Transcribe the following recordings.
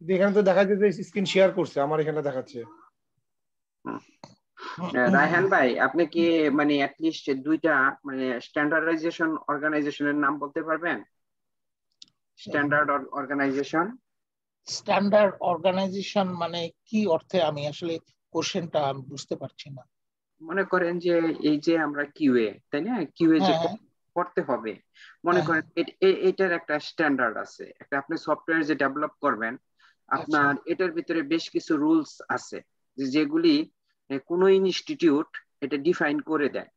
এখানে তো দেখা যাচ্ছে স্ক্রিন শেয়ার করছে আমার এখানে দেখাচ্ছে। রায়হান ভাই আপনি কি মানে অ্যাটলিস্ট দুইটা মানে স্ট্যান্ডার্ডাইজেশন অর্গানাইজেশনের নাম বলতে পারবেন? স্ট্যান্ডার্ড অর্গানাইজেশন স্ট্যান্ডার্ড অর্গানাইজেশন মানে কি অর্থে আমি আসলে কোশ্চেনটা আমি বুঝতে পারছি না। মনে করেন যে এই যে আমরা কিউএ তাই না? কিউএ যে হ্যাঁ, হ্যাঁ। করতে হবে। মনে হ্যাঁ, করেন এটার একটা স্ট্যান্ডার্ড আছে। একটা আপনি সফটওয়্যার যে ডেভেলপ করবেন আপনার এটার ভিতরে বেশ কিছু রুলস আছে যেগুলি কোন ইনস্টিটিউট এটা ডিফাইন করে দেয়।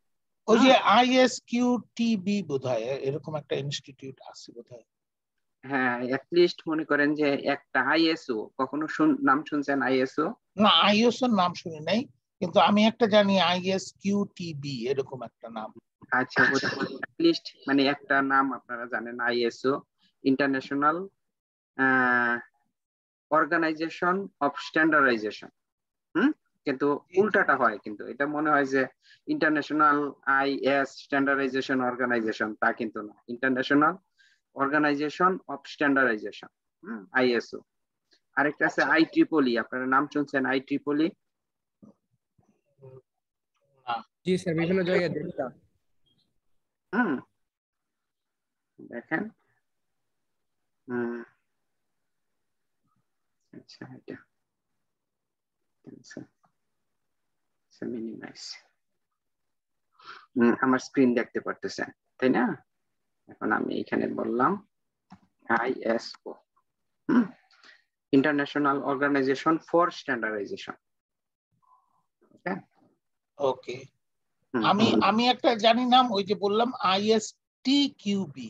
ওই যে আইএসকিউটিবি বোধহয় এরকম একটা ইনস্টিটিউট আছে বোধহয়। হ্যাঁ লিস্ট মনে করেন যে একটা আইএসও কখনো শুন- নাম শুনছেন আইএসও না আইএসও নাম শুনি নাই কিন্তু আমি একটা জানি আইএসকিউটিবি এরকম একটা নাম। আচ্ছা লিস্ট মানে একটা নাম আপনারা জানেন ISO international organisation of standardisation hmm? কিন্তু উল্টাটা হয় কিন্তু। এটা মনে হয় যে ইন্টারন্যাশনাল আইএস স্ট্যান্ডার্ডাইজেশন অর্গানাইজেশন তা কিন্তু না। International organisation of standardisation hmm? ISO আরেকটা আছে আই ট্রিপলি আপনারা নাম শুনছেন আই ট্রিপলি জি স্যার বিভিন্ন জায়গায় দেখতাম হুম। দেখেন। হুম। এটা আচ্ছা আচ্ছা মিনিমাইজ আমার স্ক্রিন দেখতে পারতেছেন তাই না? এখন আমি এখানে বললাম ISO international organisation for standardisation okay আমি আমি একটা জানি নাম ওই যে বললাম ISTQB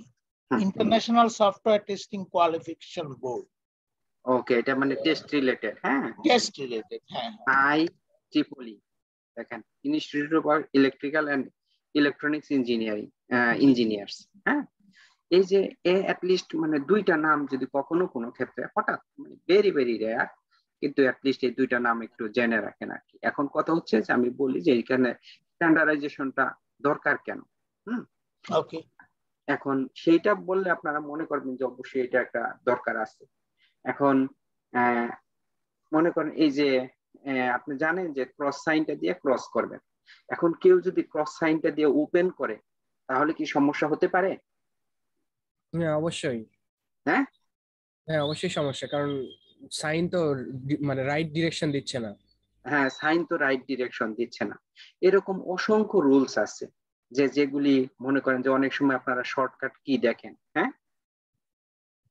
international software testing qualification board okay এটা মানে টেস্ট রিলেটেড হ্যাঁ? টেস্ট রিলেটেড হ্যাঁ। আই ট্রিপলি দেখেন institute of electrical and electronics engineering engineers হ্যাঁ? এই যে এ লিস্ট মানে দুইটা নাম যদি কখনো কোনো ক্ষেত্রে হঠাৎ মানে ভেরি ভেরি রেয়ার কিন্তু লিস্ট এই দুইটা নাম একটু জেনে রাখেন আর কি। এখন কথা হচ্ছে যে আমি বলি যে এখানে স্ট্যান্ডার্ডাইজেশনটা দরকার কেন? হুম? ওকে এখন সেইটা বললে আপনারা মনে করবেন যে অবশ্যই এটা একটা দরকার আছে। এখন মনে করেন এই যে আপনি জানেন যে ক্রস সাইনটা দিয়ে ক্রস করবেন। এখন কেউ যদি ক্রস সাইনটা দিয়ে ওপেন করে তাহলে কি সমস্যা হতে পারে? হ্যাঁ অবশ্যই। হ্যাঁ? হ্যাঁ অবশ্যই সমস্যা কারণ সাইন তো মানে রাইট ডিরেকশন দিচ্ছে না। হ্যাঁ সাইন তো রাইট ডিরেকশন দিচ্ছে না। এরকম অসংখ্য রুলস আছে যে যেগুলি মনে করেন যে অনেক সময় আপনারা শর্টকাট কি দেখেন হ্যাঁ?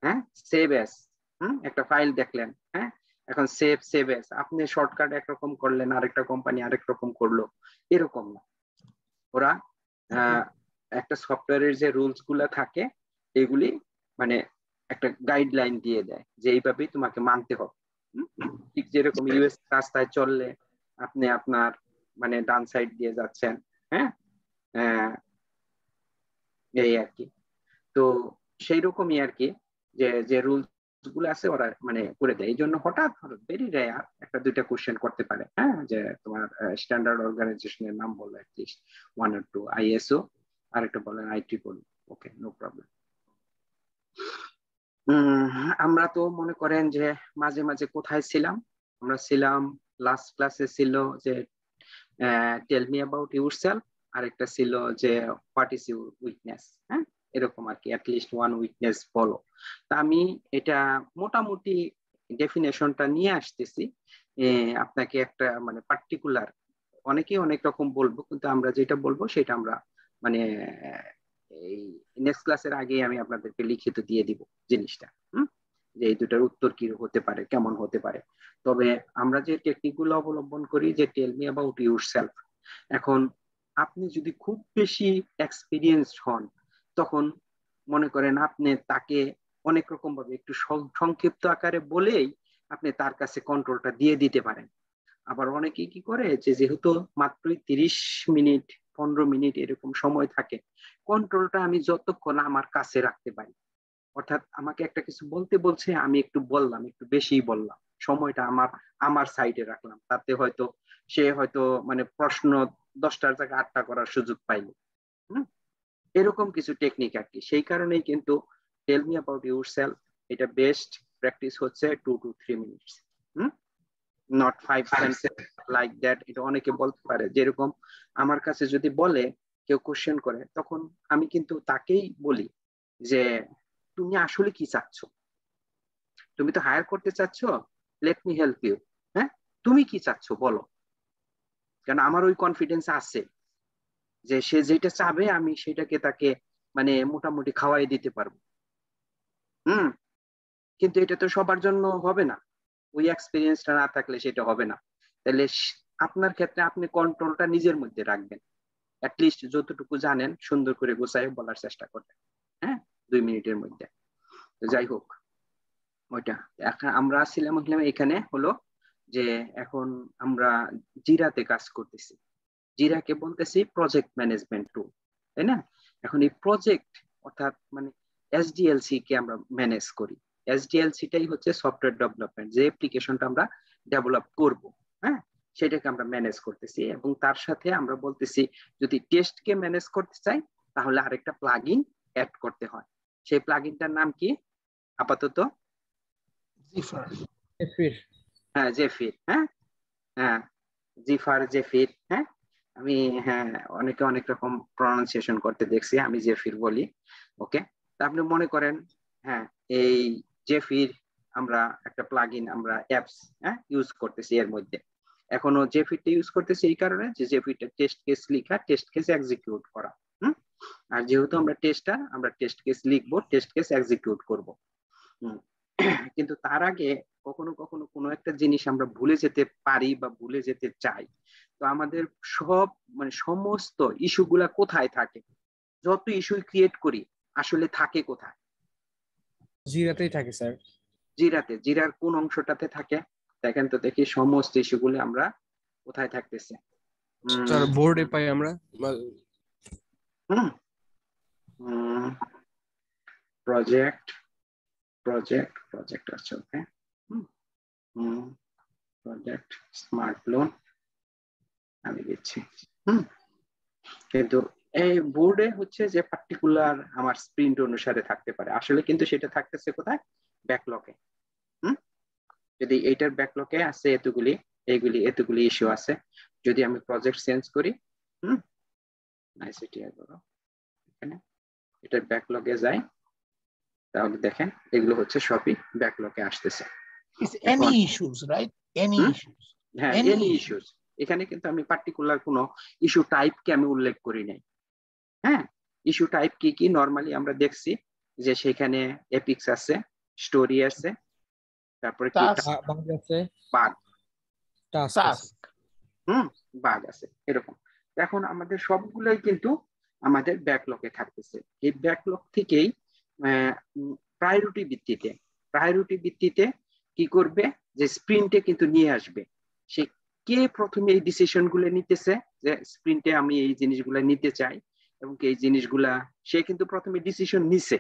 হ্যাঁ? সেভ এস হুম, একটা ফাইল দেখলেন হ্যাঁ? এখন সেভ সেভ এস আপনি শর্টকাট একরকম করলেন, আরেকটা কোম্পানি আরেক রকম করল, এরকম না। ওরা একটা সফটওয়্যারের যে রুলসগুলা থাকে, এগুলি মানে একটা গাইডলাইন দিয়ে দেয় যে এইভাবেই তোমাকে মানতে হবে? ঠিক যেরকম ইউএস রাস্তায় চললে আপনি আপনার মানে ডান সাইড দিয়ে যাচ্ছেন হ্যাঁ? এই আর কি। তো সেই রকমই আর কি, যে যে রুলস গুলো আছে, ওরা মানে করে দেয়। এই জন্য হঠাৎ ভেরি রেয়ার একটা দুইটা কোশ্চেন করতে পারে হ্যাঁ? যে তোমার স্ট্যান্ডার্ড অর্গানাইজেশনের নাম বলল অ্যাটলিস্ট ওয়ান আর টু আইএসও আর একটা বলেন I triple okay no problem আমরা তো মনে করেন যে মাঝে মাঝে কোথায় ছিলাম? আমরা ছিলাম লাস্ট ক্লাসে ছিল যে tell me about yourself আরেকটা ছিল যে হোয়াট ইজ ইউর উইকনেস হ্যাঁ? এরকম আর কি অ্যাটলিস্ট ওয়ান উইকনেস বলো তা আমি এটা মোটামুটি ডেফিনেশনটা নিয়ে আসতেছি আপনাকে একটা মানে পার্টিকুলার অনেকেই অনেক রকম বলব, কিন্তু আমরা যেটা বলব সেটা আমরা মানে এই নেক্সট ক্লাসের আগেই আমি আপনাদেরকে লিখিত দিয়ে দিব জিনিসটা, হুম? যে এই দুটার উত্তর কি হতে পারে, কেমন হতে পারে। তবে আমরা যে টেকনিকগুলো অবলম্বন করি, যে tell me about yourself এখন আপনি যদি খুব বেশি এক্সপিরিয়েন্স হন তখন মনে করেন আপনি তাকে অনেক রকম ভাবে একটু সংক্ষিপ্ত আকারে বলেই আপনি তার কাছে কন্ট্রোলটা দিয়ে দিতে পারেন। আবার অনেকে কি করে যে যেহেতু মাত্রই তিরিশ মিনিট, পনেরো মিনিট এরকম সময় থাকে কন্ট্রোলটা আমি যতক্ষণ আমার কাছে রাখতে পারি। অর্থাৎ আমাকে একটা কিছু বলতে বলছে, আমি একটু বললাম, একটু বেশিই বললাম। সময়টা আমার আমার সাইডে রাখলাম। তাতে হয়তো সে হয়তো মানে প্রশ্ন দশটার জায়গায় আটটা করার সুযোগ পাইলো। হুম? এরকম কিছু টেকনিক আর কি। সেই কারণেই কিন্তু tell me about yourself এটা বেস্ট প্র্যাকটিস হচ্ছে two to three minutes hmm? Not five like that এটা অনেকে বলতে পারে। যেরকম আমার কাছে যদি বলে কেউ কোশ্চেন করে তখন আমি কিন্তু তাকেই বলি যে তুমি আসলে কি চাচ্ছ? তুমি তো হায়ার করতে চাচ্ছ? লেট মি হেল্প ইউ হ্যাঁ? তুমি কি চাচ্ছ? বলো। কারণ আমার ওই কনফিডেন্স আছে। যে সে যেটা চাবে আমি সেটাকে তাকে মানে মোটামুটি খাওয়াই দিতে পারব। হুম? কিন্তু এটা তো সবার জন্য হবে না। ওই এক্সপিরিয়েন্সটা না থাকলে সেটা হবে না। তাহলে আপনার ক্ষেত্রে আপনি কন্ট্রোলটা নিজের মধ্যে রাখবেন। অ্যাটলিস্ট যতটুকু জানেন, সুন্দর করে গোছায় বলার চেষ্টা করবেন। হ্যাঁ? দুই মিনিটের মধ্যে। যাই হোক, ওইটা। এখন আমরা আসছিলাম এখানে হলো যে এখন আমরা জিরাতে কাজ করতেছি। জিরাকে বলতেছি প্রজেক্ট ম্যানেজমেন্ট টুল তাই না? এখন এই প্রজেক্ট অর্থাৎ মানে এসডিএলসি কে আমরা ম্যানেজ করি। এসডিএলসিটাই হচ্ছে সফটওয়্যার ডেভেলপমেন্ট যে অ্যাপ্লিকেশনটা আমরা ডেভেলপ করব হ্যাঁ? সেটাকে আমরা ম্যানেজ করতেছি এবং তার সাথে আমরা বলতেছি যদি টেস্টকে ম্যানেজ করতে চাই তাহলে আরেকটা প্লাগইন অ্যাড করতে হয়। সেই প্লাগইনটার নাম কি? আপাতত হ্যাঁ জেফির হ্যাঁ? হ্যাঁ জিফার জেফির হ্যাঁ? আমি হ্যাঁ অনেকে অনেক রকম প্রনাউন্সিয়েশন করতে দেখছি, আমি জেফির বলি ওকে তা আপনি মনে করেন হ্যাঁ এই জেফির আমরা একটা প্লাগ ইন আমরা অ্যাপস হ্যাঁ ইউজ করতেছি এর মধ্যে। এখনও জেফিরটা ইউজ করতেছি এই কারণে যে জেফিরটা টেস্ট কেস লিখা টেস্ট কেস এক্সিকিউট করা, হুম? আর যেহেতু আমরা টেস্টার আমরা টেস্ট কেস লিখব টেস্ট কেস এক্সিকিউট করব কিন্তু তার আগে কখনো কখনো কোনো একটা জিনিস আমরা ভুলে যেতে পারি বা ভুলে যেতে চাই। তো আমাদের সব মানে সমস্ত ইস্যুগুলা কোথায় থাকে? যত ইস্যু ক্রিয়েট করি আসলে থাকে কোথায়? জিরাতেই থাকে স্যার। জিরাতে জিরার কোন অংশটাতে থাকে? দেখেন তো দেখি সমস্ত ইস্যুগুলো আমরা কোথায় থাকতেছে? স্যার বোর্ডে পাই আমরা? প্রজেক্ট প্রজেক্ট প্রজেক্ট আছে okay hmm. Project smart loan আমি দিচ্ছি। হুম। কিন্তু এই বোর্ডে হচ্ছে যে পার্টিকুলার আমার স্প্রিন্ট অনুসারে থাকতে পারে। আসলে কিন্তু সেটা থাকতেছে কোথায়? ব্যাকলকে হুম? যদি এইটার ব্যাকলকে আছে এতগুলি এইগুলি এতগুলি ইস্যু আছে যদি আমি প্রজেক্ট চেঞ্জ করি হুম? আইসিটি করো এখানে এটার ব্যাকলগে যাই তাহলে দেখেন এগুলো হচ্ছে সবই ব্যাকলকে আসতেছে। Any issues right any issues হ্যাঁ এনি ইস্যুস এখানে কিন্তু আমি পার্টিকুলার কোনো ইস্যু টাইপকে আমি উল্লেখ করি নাই। হ্যাঁ? ইস্যু টাইপ কি কি? নর্মালি আমরা দেখছি যে সেখানে এপিক্স আছে স্টোরি আছে তারপরে কি বাগ আছে। বাগ টাস্ক হুম বাগ আছে এরকম। এখন আমাদের সবগুলোই কিন্তু আমাদের ব্যাকলকে থাকতেছে। এই ব্যাকলক থেকেই প্রায়োরিটি ভিত্তিতে প্রায়োরিটি ভিত্তিতে কি করবে? যে স্প্রিন্টে কিন্তু নিয়ে আসবে। সে কে প্রথমে এই ডিসিশনগুলো নিতেছে? যে স্প্রিন্টে আমি এই জিনিসগুলা নিতে চাই এবং এই জিনিসগুলা সে কিন্তু প্রথমে ডিসিশন নিছে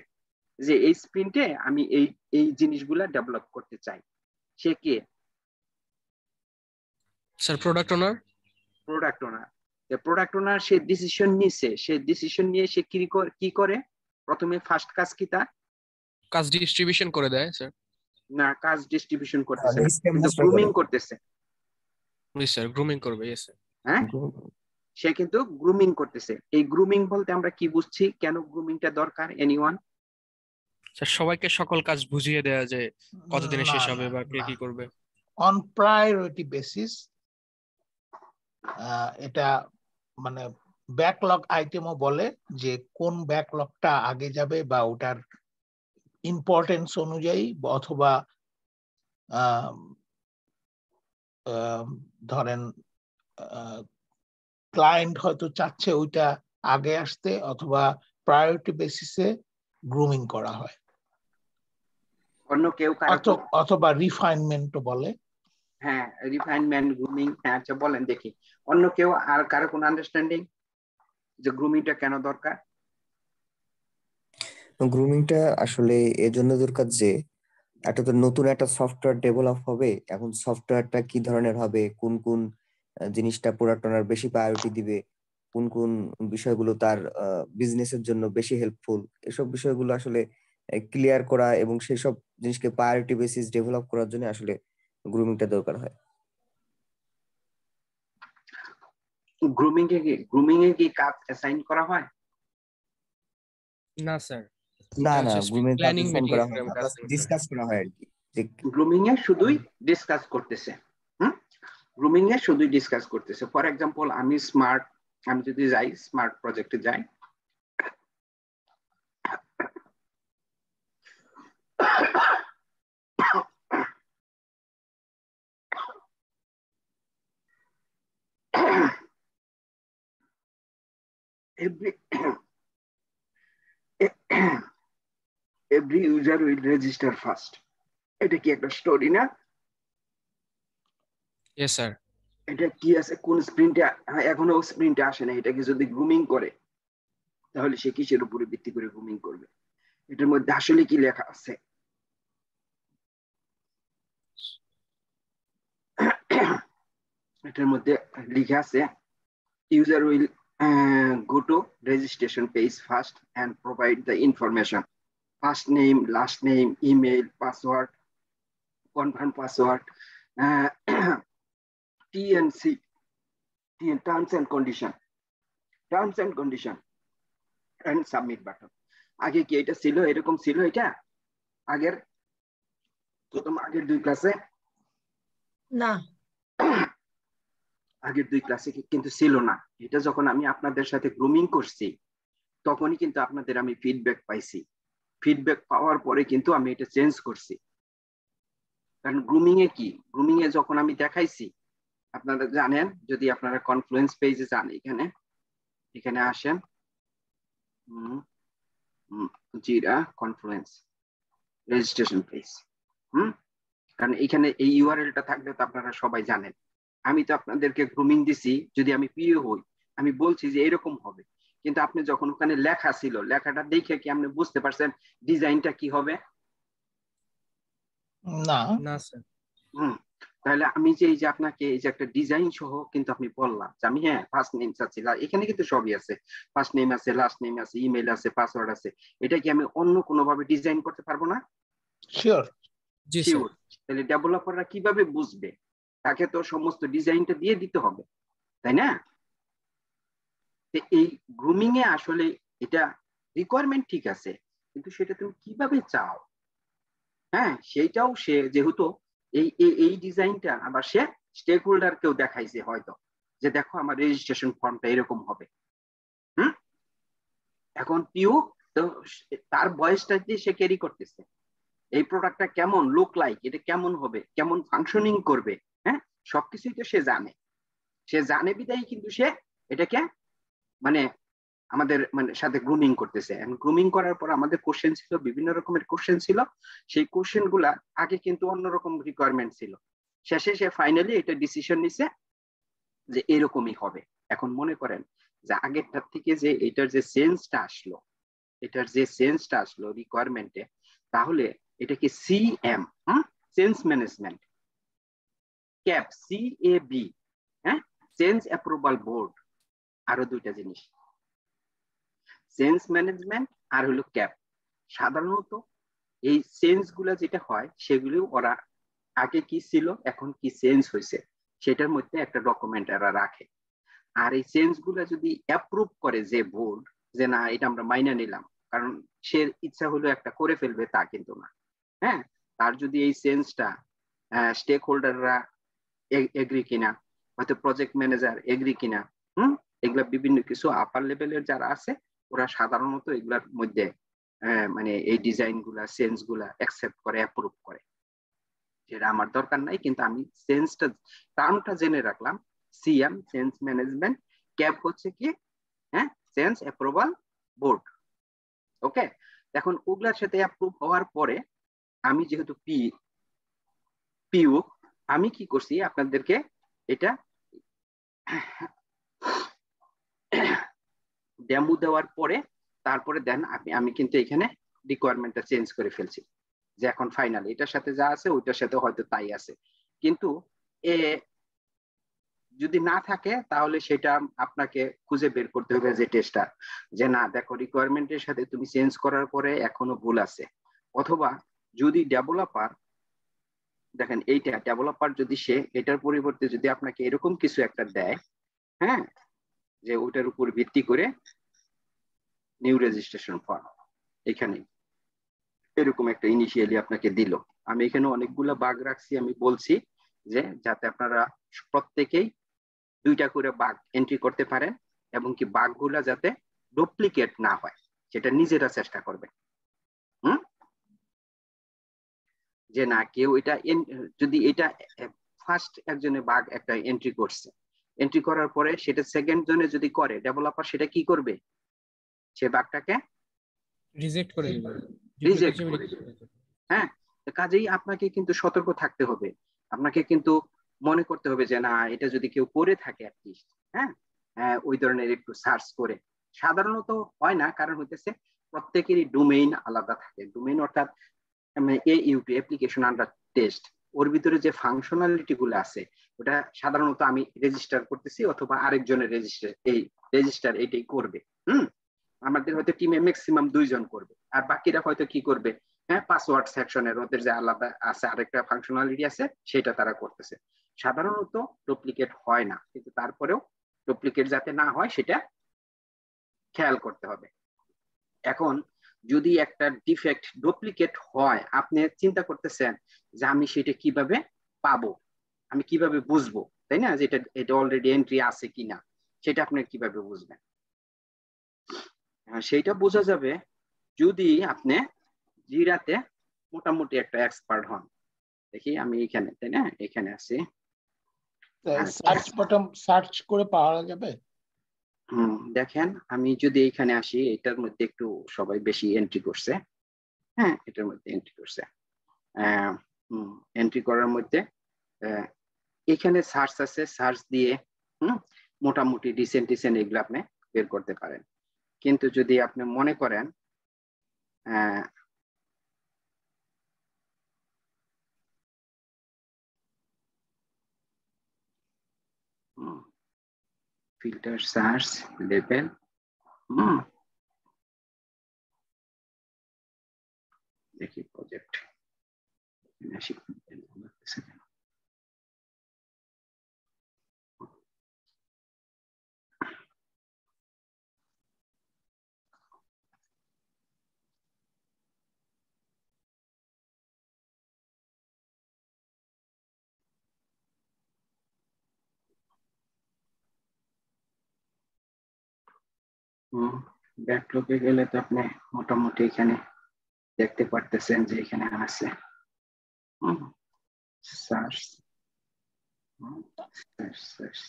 যে এই স্প্রিন্টে আমি এই এই জিনিসগুলা ডেভেলপ করতে চাই। সে কে? Sir product owner product owner product owner সে ডিসিশন নিছে। সে ডিসিশন নিয়ে সে কি কি করে? প্রথমে ফার্স্ট কাজ কি তা কাজ ডিস্ট্রিবিউশন করে দেয় স্যার না কাজ ডিস্ট্রিবিউশন করতেছে গ্রুমিং করতেছে। জি স্যার গ্রুমিং করবে ইয়েস হ্যাঁ? সে কিন্তু গ্রুমিং করতেছে। এই গ্রুমিং বলতে আমরা কি বুঝছি? কেন গ্রুমিংটা দরকার? এনিওয়ান স্যার সবাইকে সকল কাজ বুঝিয়ে দেয়া যে কতদিনে শেষ হবে বা কে কি করবে। অন প্রায়োরিটি বেসিস এটা মানে ব্যাকলগ আইটেমও বলে যে কোন ব্যাকলগটা আগে যাবে বা ওটার ইম্পর্টেন্স অনুযায়ী অথবা ধরেন ক্লায়েন্ট হয়তো চাচ্ছে ওইটা আগে আসতে অথবা প্রায়োরিটি বেসিসে গ্রুমিং করা হয়। অন্য কেউ অথবা রিফাইনমেন্টও বলে। হ্যাঁ রিফাইনমেন্ট গ্রুমিং হ্যাঁ আচ্ছা বলেন দেখি। অন্য কেউ আর কারও কোনো আন্ডারস্ট্যান্ডিং যে গ্রুমিংটা কেন দরকার? গ্রুমিংটা আসলে এজন্য দরকার যে একটা তো নতুন একটা সফটওয়্যার ডেভেলপ হবে এখন সফটওয়্যারটা কি ধরনের হবে কোন কোন জিনিসটা প্রোডাক্ট ওনার বেশি প্রায়োরিটি দিবে কোন কোন বিষয়গুলো তার বিজনেসের জন্য বেশি হেল্পফুল এসব বিষয়গুলো আসলে ক্লিয়ার করা এবং সেই সব জিনিসকে প্রায়োরিটি বেসিস ডেভেলপ করার জন্য আসলে গ্রুমিংটা দরকার হয়। গ্রুমিং এ কি গ্রুমিং এ কি কাজ অ্যাসাইন করা হয়? না স্যার না না গ্রুমিং প্ল্যানিং ফোন করা হয় ডিসকাস করা হয় আর কি গ্রুমিং এ শুধুই ডিসকাস করতেছে হুম? গ্রুমিং এ শুধুই ডিসকাস করতেছে। ফর এক্সাম্পল আমি স্মার্ট আমি যদি যাই স্মার্ট প্রজেক্টে যাই every every user will register first. এটা কি একটা স্টোরি না? ইয়েস স্যার এটা কি আছে? কোন স্প্রিন্টে এখনও স্প্রিন্টে আসে না। এটাকে যদি গ্রুমিং করে তাহলে সে কিসের উপরে ভিত্তি করে গ্রুমিং করবে? এটার মধ্যে আসলে কি লেখা আছে? এটার মধ্যে লিখে আছে user will go to registration page first and provide the information. First name last name email password confirm password uh, tnc terms and condition terms and condition and submit button আগে কি এটা ছিল এরকম ছিল এটা আগের প্রথম আগের দুই ক্লাসে না আগের দুই ক্লাসে কিন্তু ছিল না এটা যখন আমি আপনাদের সাথে গ্রুমিং করছি তখনই কিন্তু আপনাদের আমি ফিডব্যাক পাইছি ফিডব্যাক পাওয়ার পরে কিন্তু আমি এটা চেঞ্জ করছি। কারণ গ্রুমিং এ কি? গ্রুমিং এ যখন আমি দেখাইছি, আপনারা জানেন, যদি আপনারা কনফ্লুয়েন্স পেজে যান এখানে এখানে আসেন। জিরা কনফ্লুয়েন্স রেজিস্ট্রেশন পেজ হুম? কারণ এখানে এই ইউআরএলটা থাকলে তো আপনারা সবাই জানেন। আমি তো আপনাদেরকে গ্রুমিং দিছি, যদি আমি পিও হই, আমি বলছি যে এরকম হবে। কিন্তু আপনি যখন ওখানে লেখা ছিল লেখাটা দেখে কি আপনি বুঝতে পারছেন ডিজাইনটা কি হবে? না। না স্যার হুম তাহলে আমি যে এই যে আপনাকে এই যে একটা ডিজাইন সহ কিন্তু আপনি বললাম যে আমি হ্যাঁ ফার্স্ট নেম চাচ্ছি। এখানে কিন্তু সবই আছে। ফার্স্ট নেম আছে লাস্ট নেম আছে ইমেল আছে পাসওয়ার্ড আছে। এটা কি আমি অন্য কোনো ভাবে ডিজাইন করতে পারব না? শিওর জি শিওর তাহলে ডেভেলপাররা কীভাবে বুঝবে? তাকে তো সমস্ত ডিজাইনটা দিয়ে দিতে হবে তাই না? এই গ্রুমিং এ আসলে এটা রিকোয়ারমেন্ট ঠিক আছে, কিন্তু সেটা তুমি কীভাবে চাও? হ্যাঁ সেইটাও সে যেহেতু এই এই ডিজাইনটা আবার সে স্টেক হোল্ডার কেউ দেখাইছে হয়তো, যে দেখো আমার রেজিস্ট্রেশন ফর্মটা এরকম হবে। হুম? এখন পিউ, তো তার বয়সটা দিয়ে সে ক্যারি করতেছে, এই প্রোডাক্টটা কেমন লুক লাইক এটা কেমন হবে, কেমন ফাংশনিং করবে হ্যাঁ? সবকিছুই তো সে জানে। সে জানে বিদায় কিন্তু সে এটাকে মানে আমাদের মানে সাথে গ্রুমিং করতেছে। গ্রুমিং করার পর আমাদের কোশ্চেন ছিল, বিভিন্ন রকমের কোশ্চেন ছিল। সেই কোশ্চেনগুলা আগে কিন্তু অন্যরকম রিকোয়ারমেন্ট ছিল। শেষে সে ফাইনালি এটা ডিসিশন নিছে যে এরকমই হবে। এখন মনে করেন যে আগেরটার থেকে যে এটার যে সেন্সটা আসলো, এটার যে সেন্সটা আসলো রিকোয়ারমেন্টে তাহলে এটা কি সিএম হ্যাঁ sense management cap C A B হ্যাঁ? সেন্স অ্যাপ্রুভাল বোর্ড আরও দুইটা জিনিস। সেন্স ম্যানেজমেন্ট আর হলো ক্যাপ সাধারণত এই সেন্সগুলা যেটা হয় সেগুলো ওরা আগে কি ছিল, এখন কি সেন্স হয়েছে, সেটার মধ্যে একটা ডকুমেন্ট এরা রাখে। আর এই সেন্সগুলা যদি অ্যাপ্রুভ করে যে বোর্ড যে না, এটা আমরা মাইনা নিলাম, কারণ সে ইচ্ছা হলো একটা করে ফেলবে, তা কিন্তু না। হ্যাঁ? তার যদি এই সেন্সটা স্টেক হোল্ডাররা এগ্রি কিনা, হয়তো প্রজেক্ট ম্যানেজার এগ্রি কিনা, হুম? এগুলা বিভিন্ন কিছু আপার লেভেলের যারা আছে, ওরা সাধারণত এগুলার মধ্যে মানে এই ডিজাইনগুলা সেন্সগুলা অ্যাকসেপ্ট করে অ্যাপ্রুভ করে। যেটা আমার দরকার নাই, কিন্তু আমি সেন্সটা টার্মটা জেনে রাখলাম। সিএম সেন্স ম্যানেজমেন্ট ক্যাব হচ্ছে কি? হ্যাঁ সেন্স অ্যাপ্রুভাল বোর্ড ওকে এখন ওগুলার সাথে অ্যাপ্রুভ হওয়ার পরে, আমি যেহেতু পি পিউ আমি কি করছি? আপনাদেরকে এটা ডেমো দেওয়ার পরে তারপরে দেন আপনি, আমি কিন্তু এখানে রিকোয়ারমেন্টটা চেঞ্জ করে ফেলছি। যে এখন ফাইনাল এটার সাথে যা আছে ওইটার সাথে হয়তো তাই আছে। কিন্তু এ যদি না থাকে, তাহলে সেটা আপনাকে খুঁজে বের করতে হবে যে টেস্টটা যে না, দেখো রিকোয়ারমেন্টের সাথে তুমি চেঞ্জ করার পরে এখনও ভুল আছে। অথবা যদি ডেভেলপার দেখেন এইটা ডেভেলপার যদি সে, এটার পরিবর্তে যদি আপনাকে এরকম কিছু একটা দেয় হ্যাঁ? যে ওটার উপর ভিত্তি করে নিউ রেজিস্ট্রেশন ফর্ম এখানে এরকম একটা ইনিশিয়ালি আপনাকে দিল। আমি এখানে অনেকগুলো বাঘ রাখছি, আমি বলছি যে যাতে আপনারা প্রত্যেকেই দুইটা করে বাঘ এন্ট্রি করতে পারেন এবং কি বাঘগুলা যাতে ডুপ্লিকেট না হয়, সেটা নিজেরা চেষ্টা করবে হুম? যে না, কেউ এটা যদি এটা ফার্স্ট একজনে বাঘ একটা এন্ট্রি করছে এন্ট্রি করার পরে সেটা সেকেন্ড জনে যদি করে ডেভেলপার সেটা কি করবে? সে বাঘটাকে রিজেক্ট করে দিবে। রিজেক্ট করে দিবে। হ্যাঁ কাজেই আপনাকে কিন্তু সতর্ক থাকতে হবে। আপনাকে কিন্তু মনে করতে হবে যে না এটা যদি কেউ করে থাকে অ্যাটলিস্ট হ্যাঁ? ওই ধরনের একটু সার্চ করে। সাধারণত হয় না কারণ হইতেছে প্রত্যেকেরই ডোমেইন আলাদা থাকে। ডোমেইন অর্থাৎ A UT application under test ওর ভিতরে যে ফাংশনালিটি গুলো আছে ওটা সাধারণত আমি রেজিস্টার করতেছি অথবা আরেকজনের রেজিস্টার এই রেজিস্টার এইটাই করবে। হুম? আমাদের হয়তো টিমে ম্যাক্সিমাম দুইজন করবে। আর বাকিরা হয়তো কি করবে? হ্যাঁ পাসওয়ার্ড সেকশনের ওদের যে আলাদা আছে, আরেকটা ফাংশনালিটি আছে, সেটা তারা করতেছে। সাধারণত ডুপ্লিকেট হয় না, কিন্তু তারপরেও ডুপ্লিকেট যাতে না হয়, সেটা খেয়াল করতে হবে। এখন যদি একটা ডিফেক্ট ডুপ্লিকেট হয়, আপনি চিন্তা করতেছেন যে আমি সেটা কীভাবে পাবো? আমি কীভাবে বুঝব? তাই না? যে এটা এটা অলরেডি এন্ট্রি আছে কিনা? সেটা আপনি কীভাবে বুঝবেন? সেইটা বোঝা যাবে যদি আপনি জিরাতে মোটামুটি একটা এক্সপার্ট হন। দেখি আমি এখানে তাই না? এখানে আছি। সার্চ বাটন সার্চ করে পাওয়া যাবে? হুম দেখেন আমি যদি এখানে আসি এটার মধ্যে একটু সবাই বেশি এন্ট্রি করছে। হ্যাঁ এটার মধ্যে এন্ট্রি করছে। এন্ট্রি করার মধ্যে এখানে সার্চ আছে সার্চ দিয়ে হুম মোটামুটি ডিসেন্ট ডিসেন্ট এগুলো আপনি বের করতে পারেন। কিন্তু যদি আপনি মনে করেন ফিল্টার label হুম দেখি প্রজেক্ট ব্যাকলগে গেলে তো আপনি মোটামুটি এখানে দেখতে পারতেছেন যে এখানে আছে। সার্চ সার্চ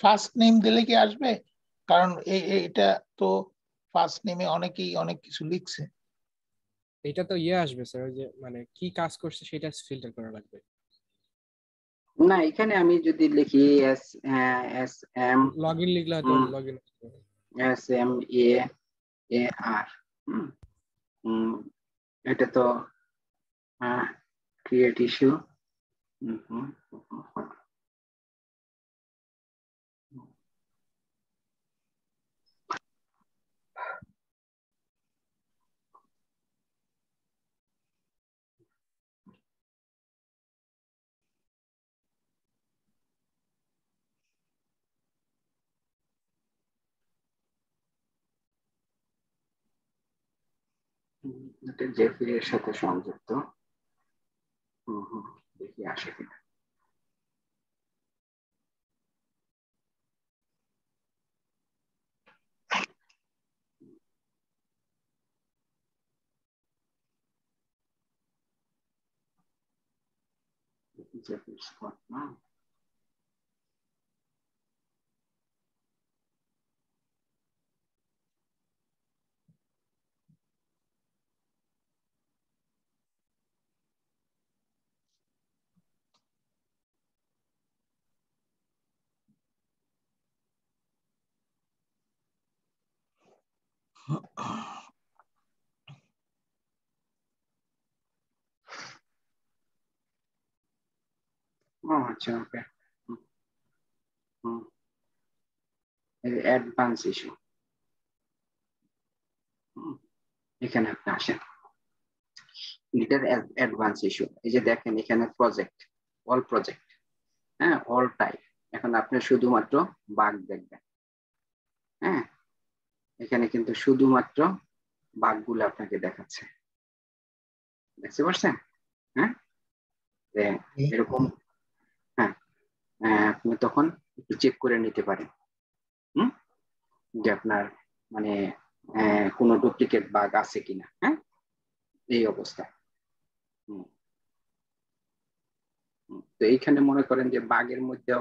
ফার্স্ট নেম দিলে কি আসবে? কারণ এটা তো ফার্স্ট নেমে অনেকেই অনেক কিছু লিখছে। এটা তো ইয়ে আসবে স্যার যে মানে কি কাজ করছে সেটা ফিল্টার করা লাগবে। না এখানে আমি যদি লিখি এস এস এম লগইন লিখলে তো login S M A A R hmm এটা তো ক্রিয়েট ইস্যু এটা জেফরি এর সাথে সংযুক্ত। হুম হুম দেখি আসে কিনা। না। ও আচ্ছা ওকে অ্যাডভান্স ইস্যু এখানে আপনি আসেন। ফিল্টার অ্যাডভান্স ইস্যু এই যে দেখেন, এখানে প্রজেক্ট অল প্রজেক্ট হ্যাঁ অল টাইপ এখন আপনি শুধুমাত্র বাগ দেখবেন হ্যাঁ? এখানে কিন্তু শুধুমাত্র বাঘগুলো আপনাকে দেখাচ্ছে। দেখতে পারছেন? হ্যাঁ? এরকম হ্যাঁ আপনি তখন একটু চেক করে নিতে পারেন। হুম? যে আপনার মানে কোনো ডুপ্লিকেট বাঘ আছে কিনা হ্যাঁ? এই অবস্থা। তো এইখানে মনে করেন যে বাগের মধ্যেও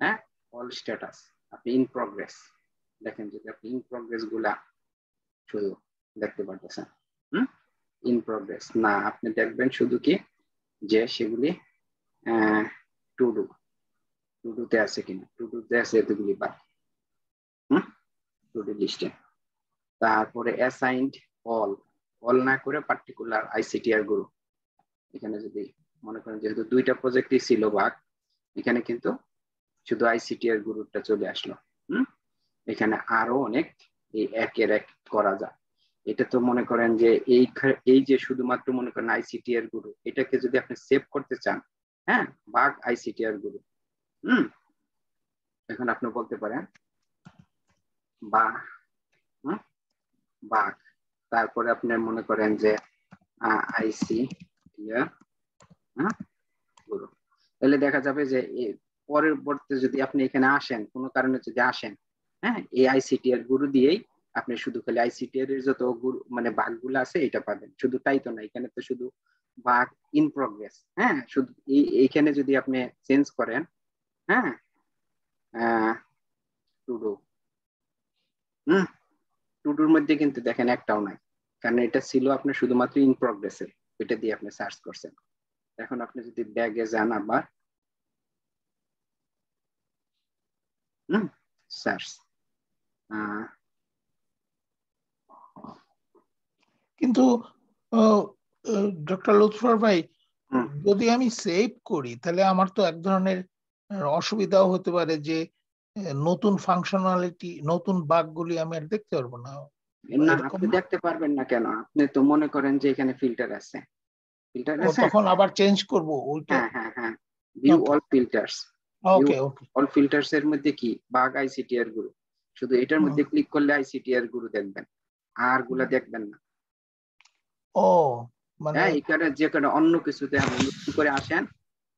হ্যাঁ অল স্ট্যাটাস আপনি ইন প্রগ্রেস দেখেন যদি আপনি ইন প্রগ্রেসগুলা শুধু দেখতে পারতেছেন, হুম? ইন প্রগ্রেস না, আপনি দেখবেন শুধু কি যে সেগুলি টু ডু টু ডুতে আছে কিনা টু ডুতে আছে এতগুলি বাদ হুম? টু ডু লিস্টে তারপরে অ্যাসাইন্ড অল অল না করে পার্টিকুলার আইসিটিআর গ্রুপ এখানে যদি মনে করেন যেহেতু দুইটা প্রজেক্টই ছিল ভাগ এখানে কিন্তু শুধু আইসিটিআর গ্রুপটা চলে আসলো, হুম? এখানে আরও অনেক এই একের এক করা যায়। এটা তো মনে করেন যে এই এই যে শুধুমাত্র মনে করেন আইসিটি আইসিটিআর গুরু, এটাকে যদি আপনি সেভ করতে চান হ্যাঁ বাঘ আইসিটি আইসিটিআর গুরু, হম? এখন আপনি বলতে পারেন, বা বাঘ। তারপরে আপনি মনে করেন যে আইসি গুরু। তাহলে দেখা যাবে যে পরের পরবর্তী যদি আপনি এখানে আসেন, কোনো কারণে যদি আসেন হ্যাঁ। এই আইসিটি এর গুরু দিয়েই আপনি শুধু খালি আইসিটি এর যত গুরু মানে বাঘগুলো আছে, এটা পাবেন। শুধু তাই তো না, এখানে তো শুধু বাঘ ইন প্রগ্রেস হ্যাঁ। শুধু এই, এইখানে যদি আপনি চেঞ্জ করেন হ্যাঁ টুডু। হুম, টুডুর মধ্যে কিন্তু দেখেন একটাও নাই, কারণ এটা ছিল আপনার শুধুমাত্র ইন প্রগ্রেসে এটা দিয়ে আপনি সার্চ করছেন। এখন আপনি যদি ব্যাগে যান আবার, হুম সার্চ কিন্তু ডক্টর লুৎফর ভাই যদি আমি সেভ করি তাহলে আমার তো এক ধরনের অসুবিধাও হতে পারে যে নতুন ফাংশনালিটি নতুন বাগগুলি আমি আর দেখতে পারব না। না আপনি দেখতে পারবেন না কেন? আপনি তো মনে করেন যে এখানে ফিল্টার আছে। ফিল্টার আছে? তখন আবার চেঞ্জ করব ওইটা হ্যাঁ হ্যাঁ হ্যাঁ। View all filters okay okay all filters এর মধ্যে কি? বাগ আইসিটিআর গুরু শুধু এটার মধ্যে ক্লিক করলে আইসিটিআর গুরু দেখবেন আরগুলা দেখবেন না। ও মানে হ্যাঁ এখানে যে কোনো অন্য কিছুতে আপনি নতুন করে আসেন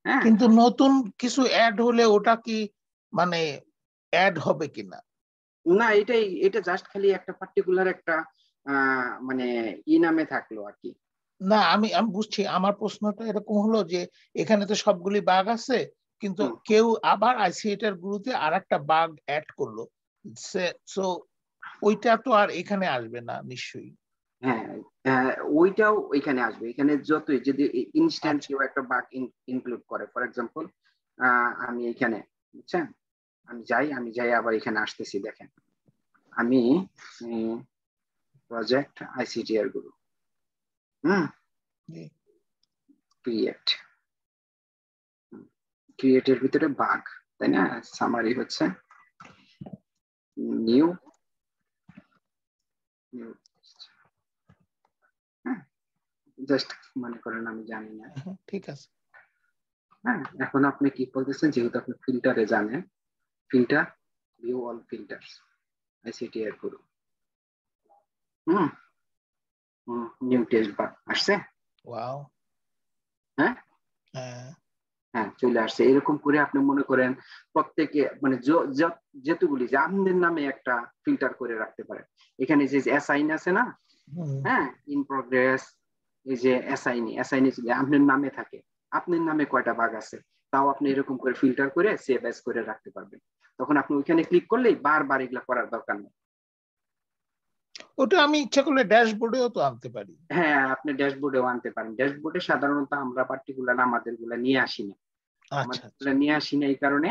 হ্যাঁ। কিন্তু নতুন কিছু অ্যাড হলে ওটা কি মানে অ্যাড হবে কিনা না? এটাই এটা জাস্ট খালি একটা পার্টিকুলার একটা মানে ই নামে থাকল আর কি। না আমি আমি বুঝছি আমার প্রশ্নটা এরকম হলো যে এখানে তো সবগুলি বাগ আছে কিন্তু কেউ আবার আইসিএটার গুরুতে আর একটা বাগ অ্যাড করল। সো ওইটা তো আর এখানে আসবে না নিশ্চয়ই। হ্যাঁ ওইটাও এখানে আসবে। এখানে যতই যদি ইনস্ট্যান্ট কেউ একটা বাগ ইনক্লুড করে ফর এক্সাম্পল আমি এখানে বুঝছেন? আমি যাই আমি যাই আবার এখানে আসতেছি দেখেন। আমি প্রজেক্ট আইসিটিআর গুরু হুম? ক্রিয়েট ক্রিয়েটের ভিতরে বাগ তাই না? সামারি হচ্ছে। নিউ নিউ জাস্ট মনে করেন আমি জানি না। ঠিক আছে। হ্যাঁ এখন আপনি কি বলতেছেন? যেহেতু আপনি ফিল্টারে জানেন filter view all filters ICT এর করুন হুম নিউ টেস্ট বার আসছে? ওয়াও হ্যাঁ? হ্যাঁ। হ্যাঁ চলে আসছে। এরকম করে আপনি মনে করেন প্রত্যেকে মানে যেতুগুলি যে আপনার নামে একটা ফিল্টার করে রাখতে পারেন এখানে যে অ্যাসাইন আছে না হ্যাঁ ইন প্রগ্রেস এই যে অ্যাসাইনি অ্যাসাইনি যদি আপনার নামে থাকে আপনার নামে কয়টা ভাগ আছে তাও আপনি এরকম করে ফিল্টার করে সেভ এস করে রাখতে পারবেন। তখন আপনি ওইখানে ক্লিক করলেই বারবার এগুলা করার দরকার নেই। ওটা আমি ইচ্ছা করলে ড্যাশবোর্ডেও তো আনতে পারি। হ্যাঁ আপনি ড্যাশবোর্ডেও আনতে পারেন। ড্যাশবোর্ডে সাধারণত আমরা পার্টিকুলার আমাদেরগুলা নিয়ে আসি না। আচ্ছা নিয়ে আসি না এই কারণে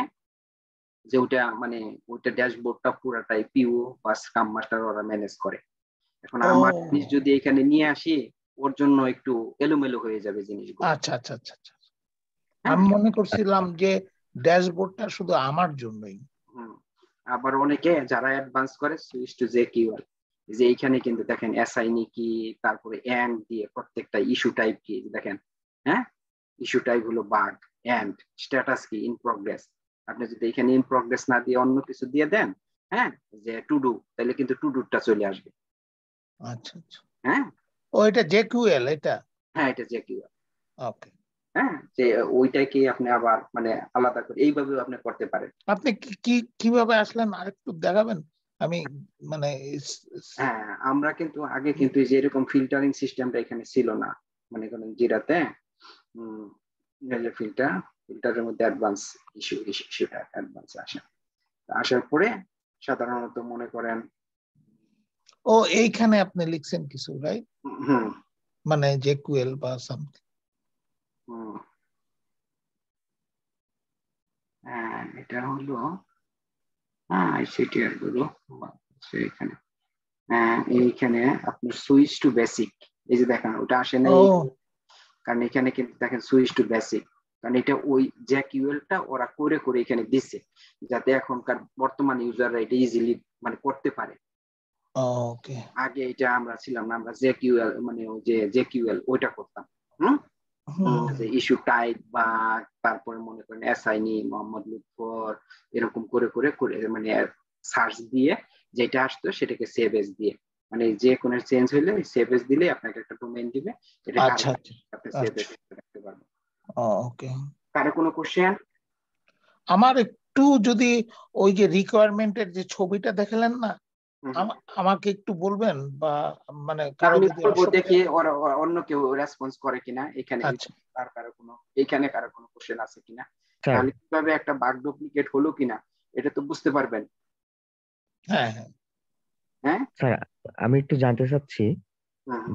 যে ওটা মানে ওইটা ড্যাশবোর্ডটা পুরাটাই পিও বা স্ক্রাম মাস্টার ওরা ম্যানেজ করে। এখন আমার জিনিস যদি এখানে নিয়ে আসি ওর জন্য একটু এলোমেলো হয়ে যাবে জিনিসগুলো। আচ্ছা আচ্ছা আচ্ছা আচ্ছা। আমি মনে করছিলাম যে ড্যাশবোর্ডটা শুধু আমার জন্যই। আবার অনেকে যারা অ্যাডভান্স করে সুইচ টু জে কিউএল যে এইখানে কিন্তু দেখেন এসআইনি কি তারপরে এন্ড দিয়ে প্রত্যেকটা ইস্যু টাইপ কি দেখেন হ্যাঁ? ইস্যু টাইপ হলো বাগ এন্ড স্ট্যাটাস কি ইন প্রগ্রেস আপনি যদি এখানে ইন প্রগ্রেস না দিয়ে অন্য কিছু দিয়ে দেন হ্যাঁ যে টু ডু তাহলে কিন্তু টু ডুটা চলে আসবে। আচ্ছা আচ্ছা। হ্যাঁ? ও এটা জেকিউএল এটা? হ্যাঁ এটা যে কিউএল ওকে। হ্যাঁ যে ওইটাকে আপনি আবার মানে আলাদা করে এইভাবেও আপনি করতে পারেন। আপনি কি কীভাবে আসলেন আরেকটু দেখাবেন? আমি মানে হ্যাঁ আমরা কিন্তু আগে কিন্তু যে এরকম ফিল্টারিং সিস্টেমটা এখানে ছিল না। মনে করেন জিরাতে ফিল্টার ফিল্টারের মধ্যে অ্যাডভান্স ইস্যু ইস্যুটা অ্যাডভান্স আসে। আসার পরে সাধারণত মনে করেন ও এইখানে আপনি লিখছেন কিছু রাইট হুম। মানে জেকিউএল বা সামথিং হ্যাঁ এটা হলো হ্যাঁ আইসিটিআরগুলো আছে এখানে। হ্যাঁ এইখানে আপনার সুইচ টু বেসিক এই যে দেখেন ওটা আসে না কারণ এখানে কিন্তু দেখেন সুইচ টু বেসিক কারণ এটা ওই জ্যাকিউএলটা ওরা করে করে এখানে দিচ্ছে যাতে এখনকার বর্তমান ইউজাররা এটা ইজিলি মানে করতে পারে। ওকে। আগে এটা আমরা ছিলাম না আমরা জেকিউএল মানে ওই যে জেকিউএল ওইটা করতাম হুম? ইস্যু টাইপ বা তারপরে মনে করেন এসআইনি মোহাম্মদ লুৎফর এরকম করে করে করে মানে সার্চ দিয়ে যেটা আসতো সেটাকে সেভ এস দিয়ে। মানে যে কোনো চেঞ্জ হইলে সেভ এস দিলে আপনাকে একটা ডোমেইন দিবে এটা আচ্ছা আচ্ছা। আপনি সেভ এস আচ্ছা। রাখতে পারবেন। ওকে। কারও কোনো কোশ্চেন আমার একটু যদি ওই যে রিকোয়ারমেন্টের যে ছবিটা দেখালেন না আমা- আমাকে একটু বলবেন বা মানে কারও আমি যদি বলব দেখি অন্য কেউ রেসপন্স করে কিনা এখানে আচ্ছা। তার কারও কোনো এখানে কারও কোনো কোশ্চেন আছে কিনা? তাহলে কীভাবে একটা বাগ ডুপ্লিকেট হলো কিনা এটা তো বুঝতে পারবেন। হ্যাঁ হ্যাঁ। হ্যাঁ? স্যার আমি একটু জানতে চাচ্ছি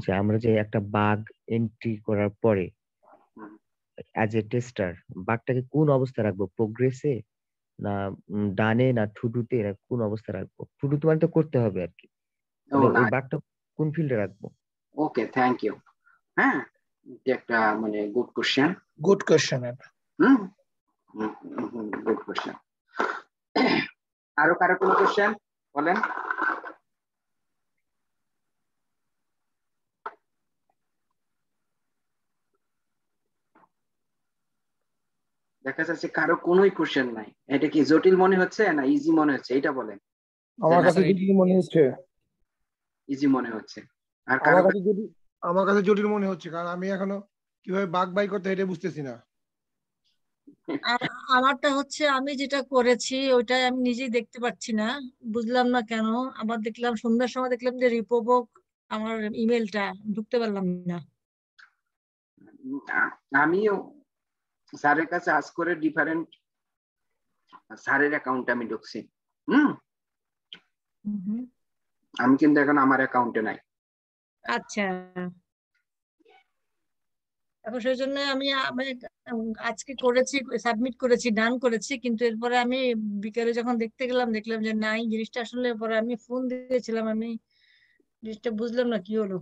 যে আমরা যে একটা বাগ এন্ট্রি করার পরে অ্যাজ এ টেস্টার বাগটাকে কোন অবস্থায় রাখব? প্রোগ্রেসে না ডানে না টুডুতে না কোন অবস্থায় রাখব? টুডুতে মানে তো করতে হবে আর কি। ও মানে ওই বাগটা কোন ফিল্ডে রাখব? ওকে থ্যাংক ইউ হ্যাঁ এটা একটা মানে গুড কোশ্চেন গুড কোয়েশ্চেন এটা হুম গুড কোশ্চেন আরও কারও কোনো কোশ্চেন বলেন? দেখা যাচ্ছে কারও কোনোই কোশ্চেন নাই। এটা কি জটিল মনে হচ্ছে না ইজি মনে হচ্ছে? এটা বলেন। আমার কাছে জটিল মনে হচ্ছে। ইজি মনে হচ্ছে। আর কারও কাছে জটিল আমার কাছে জটিল মনে হচ্ছে কারণ আমি এখনও কীভাবে বাগ বাই করতে এটা বুঝতেছি না। আর আমারটা হচ্ছে আমি যেটা করেছি ওইটাই আমি নিজেই দেখতে পাচ্ছি না। বুঝলাম না কেন? আবার দেখলাম সন্ধ্যার সময় দেখলাম যে রিপোবক আমার ইমেলটা ঢুকতে পারলাম না। আমিও স্যারের কাছে আজ করে ডিফারেন্ট স্যারের অ্যাকাউন্টে আমি ঢুকছি। হুম। আমি কিন্তু এখন আমার অ্যাকাউন্টে নাই। আচ্ছা। এখন সেই জন্য আমি আজকে করেছি সাবমিট করেছি ডান করেছি কিন্তু এরপরে আমি বিকেলে যখন দেখতে গেলাম দেখলাম যে নাই জিনিসটা আসলে পরে আমি ফোন দিয়েছিলাম আমি জিনিসটা বুঝলাম না কি হলো?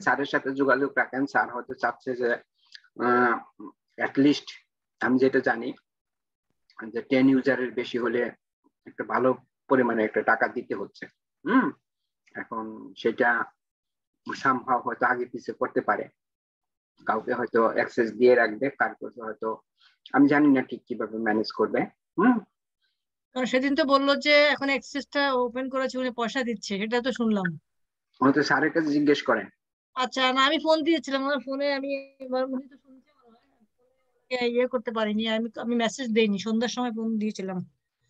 স্যারের সাথে যোগাযোগ রাখেন স্যার হয়তো চাচ্ছে যে লিস্ট আমি যেটা জানি যে টেন ইউজারের বেশি হলে একটা ভালো পরিমাণে একটা টাকা দিতে হচ্ছে। হুম? এখন সেটা সামহাও হয়তো আগে পিছিয়ে করতে পারে। কাউকে হয়তো অ্যাক্সেস দিয়ে রাখবে কাউকে হয়তো আমি জানি না ঠিক কীভাবে ম্যানেজ করবে। হুম? কারণ সেদিন তো বলল যে এখন অ্যাক্সেসটা ওপেন করেছে উনি পয়সা দিচ্ছে সেটা তো শুনলাম। হয়তো স্যারের কাছে জিজ্ঞেস করেন আচ্ছা না আমি ফোন দিয়েছিলাম আমার ফোনে আমি উনি তো শুনছে মনে হয় ফোনে ইয়ে করতে পারিনি। আমি আমি মেসেজ দেইনি। সন্ধ্যার সময় ফোন দিয়েছিলাম।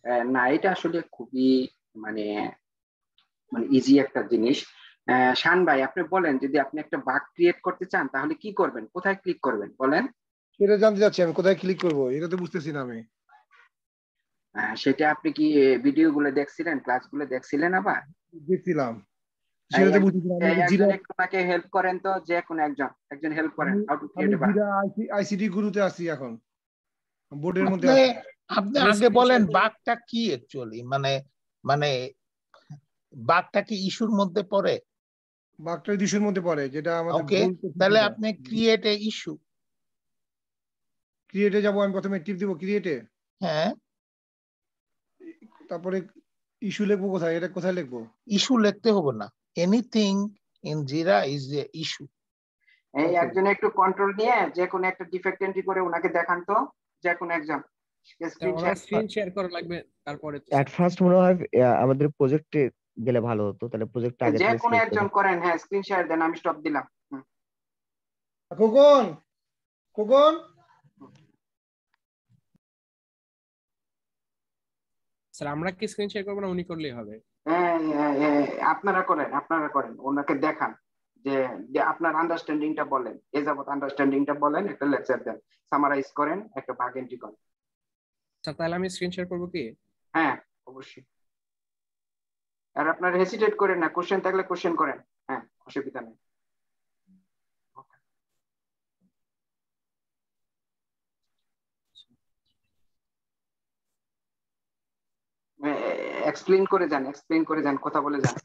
আহ, না এটা আসলে খুবই মানে মানে ইজি একটা জিনিস। আহ, শান ভাই আপনি বলেন যদি আপনি একটা বাগ ক্রিয়েট করতে চান তাহলে কি করবেন? কোথায় ক্লিক করবেন? বলেন। সেটা জানতে চাচ্ছি আমি কোথায় ক্লিক করব? এটা তো বুঝতেছি না আমি। সেটা আপনি কি ভিডিও গুলো দেখছিলেন ক্লাসগুলো দেখছিলেন আবার? দেখছিলাম। সেটা তো এই বুঝতেছি না এই আমি জিরা একজন একটু আমাকে হেল্প করেন তো যে কোনো একজন একজন হেল্প করেন হাউ টু ক্রিয়েট আইসিটি গুরুতে আছি এখন। বোর্ডের মধ্যে আপনি। আগে বলেন বাগটা কি অ্যাকচুয়ালি মানে মানে বাগটা কি ইস্যুর মধ্যে পড়ে? বাগটা ডিসের মধ্যে পড়ে যেটা আমাদের ওকে তাহলে আপনি ক্রিয়েট এ ইস্যু ক্রিয়েটে যাব আমি প্রথমে টিপ দিব ক্রিয়েটে হ্যাঁ। তারপরে ইস্যু লিখব কোথায়? এটা কোথায় লিখব? ইস্যু লিখতে হবে না। Anything in Jira is a issue এই Okay. একজন একটু কন্ট্রোল নিয়ে যে কোনো একটা ডিফেক্ট এন্ট্রি করে ওনাকে দেখান তো যে কোনো একজন। স্ক্রিন শেয়ার করা। লাগবে তারপরে অ্যাট ফার্স্ট মনে হয় আমাদের প্রজেক্টে গেলে ভালো হতো তাহলে প্রজেক্টটা আগে যে কোনো একজন করে। করেন হ্যাঁ স্ক্রিন শেয়ার দেন আমি স্টপ দিলাম। হুম। খোকন খোকন স্যার আমরা কি স্ক্রিন শেয়ার করব না উনি করলেই হবে। আপনারা করেন আপনারা করেন ওনাকে দেখান যে যে আপনার আন্ডারস্ট্যান্ডিংটা বলেন এ যাবত আন্ডারস্ট্যান্ডিংটা বলেন একটা লেকচার দেন সামারাইজ করেন একটা ভাগ এন্ট্রি করেন। স্যার তাহলে আমি স্ক্রিন শেয়ার করব কি? হ্যাঁ অবশ্যই। আর আপনার হেসিটেট করেন না কোশ্চেন থাকলে কোশ্চেন করেন হ্যাঁ অসুবিধা নেই। এক্সপ্লেইন করে যান এক্সপ্লেইন করে যান, কথা বলে যান।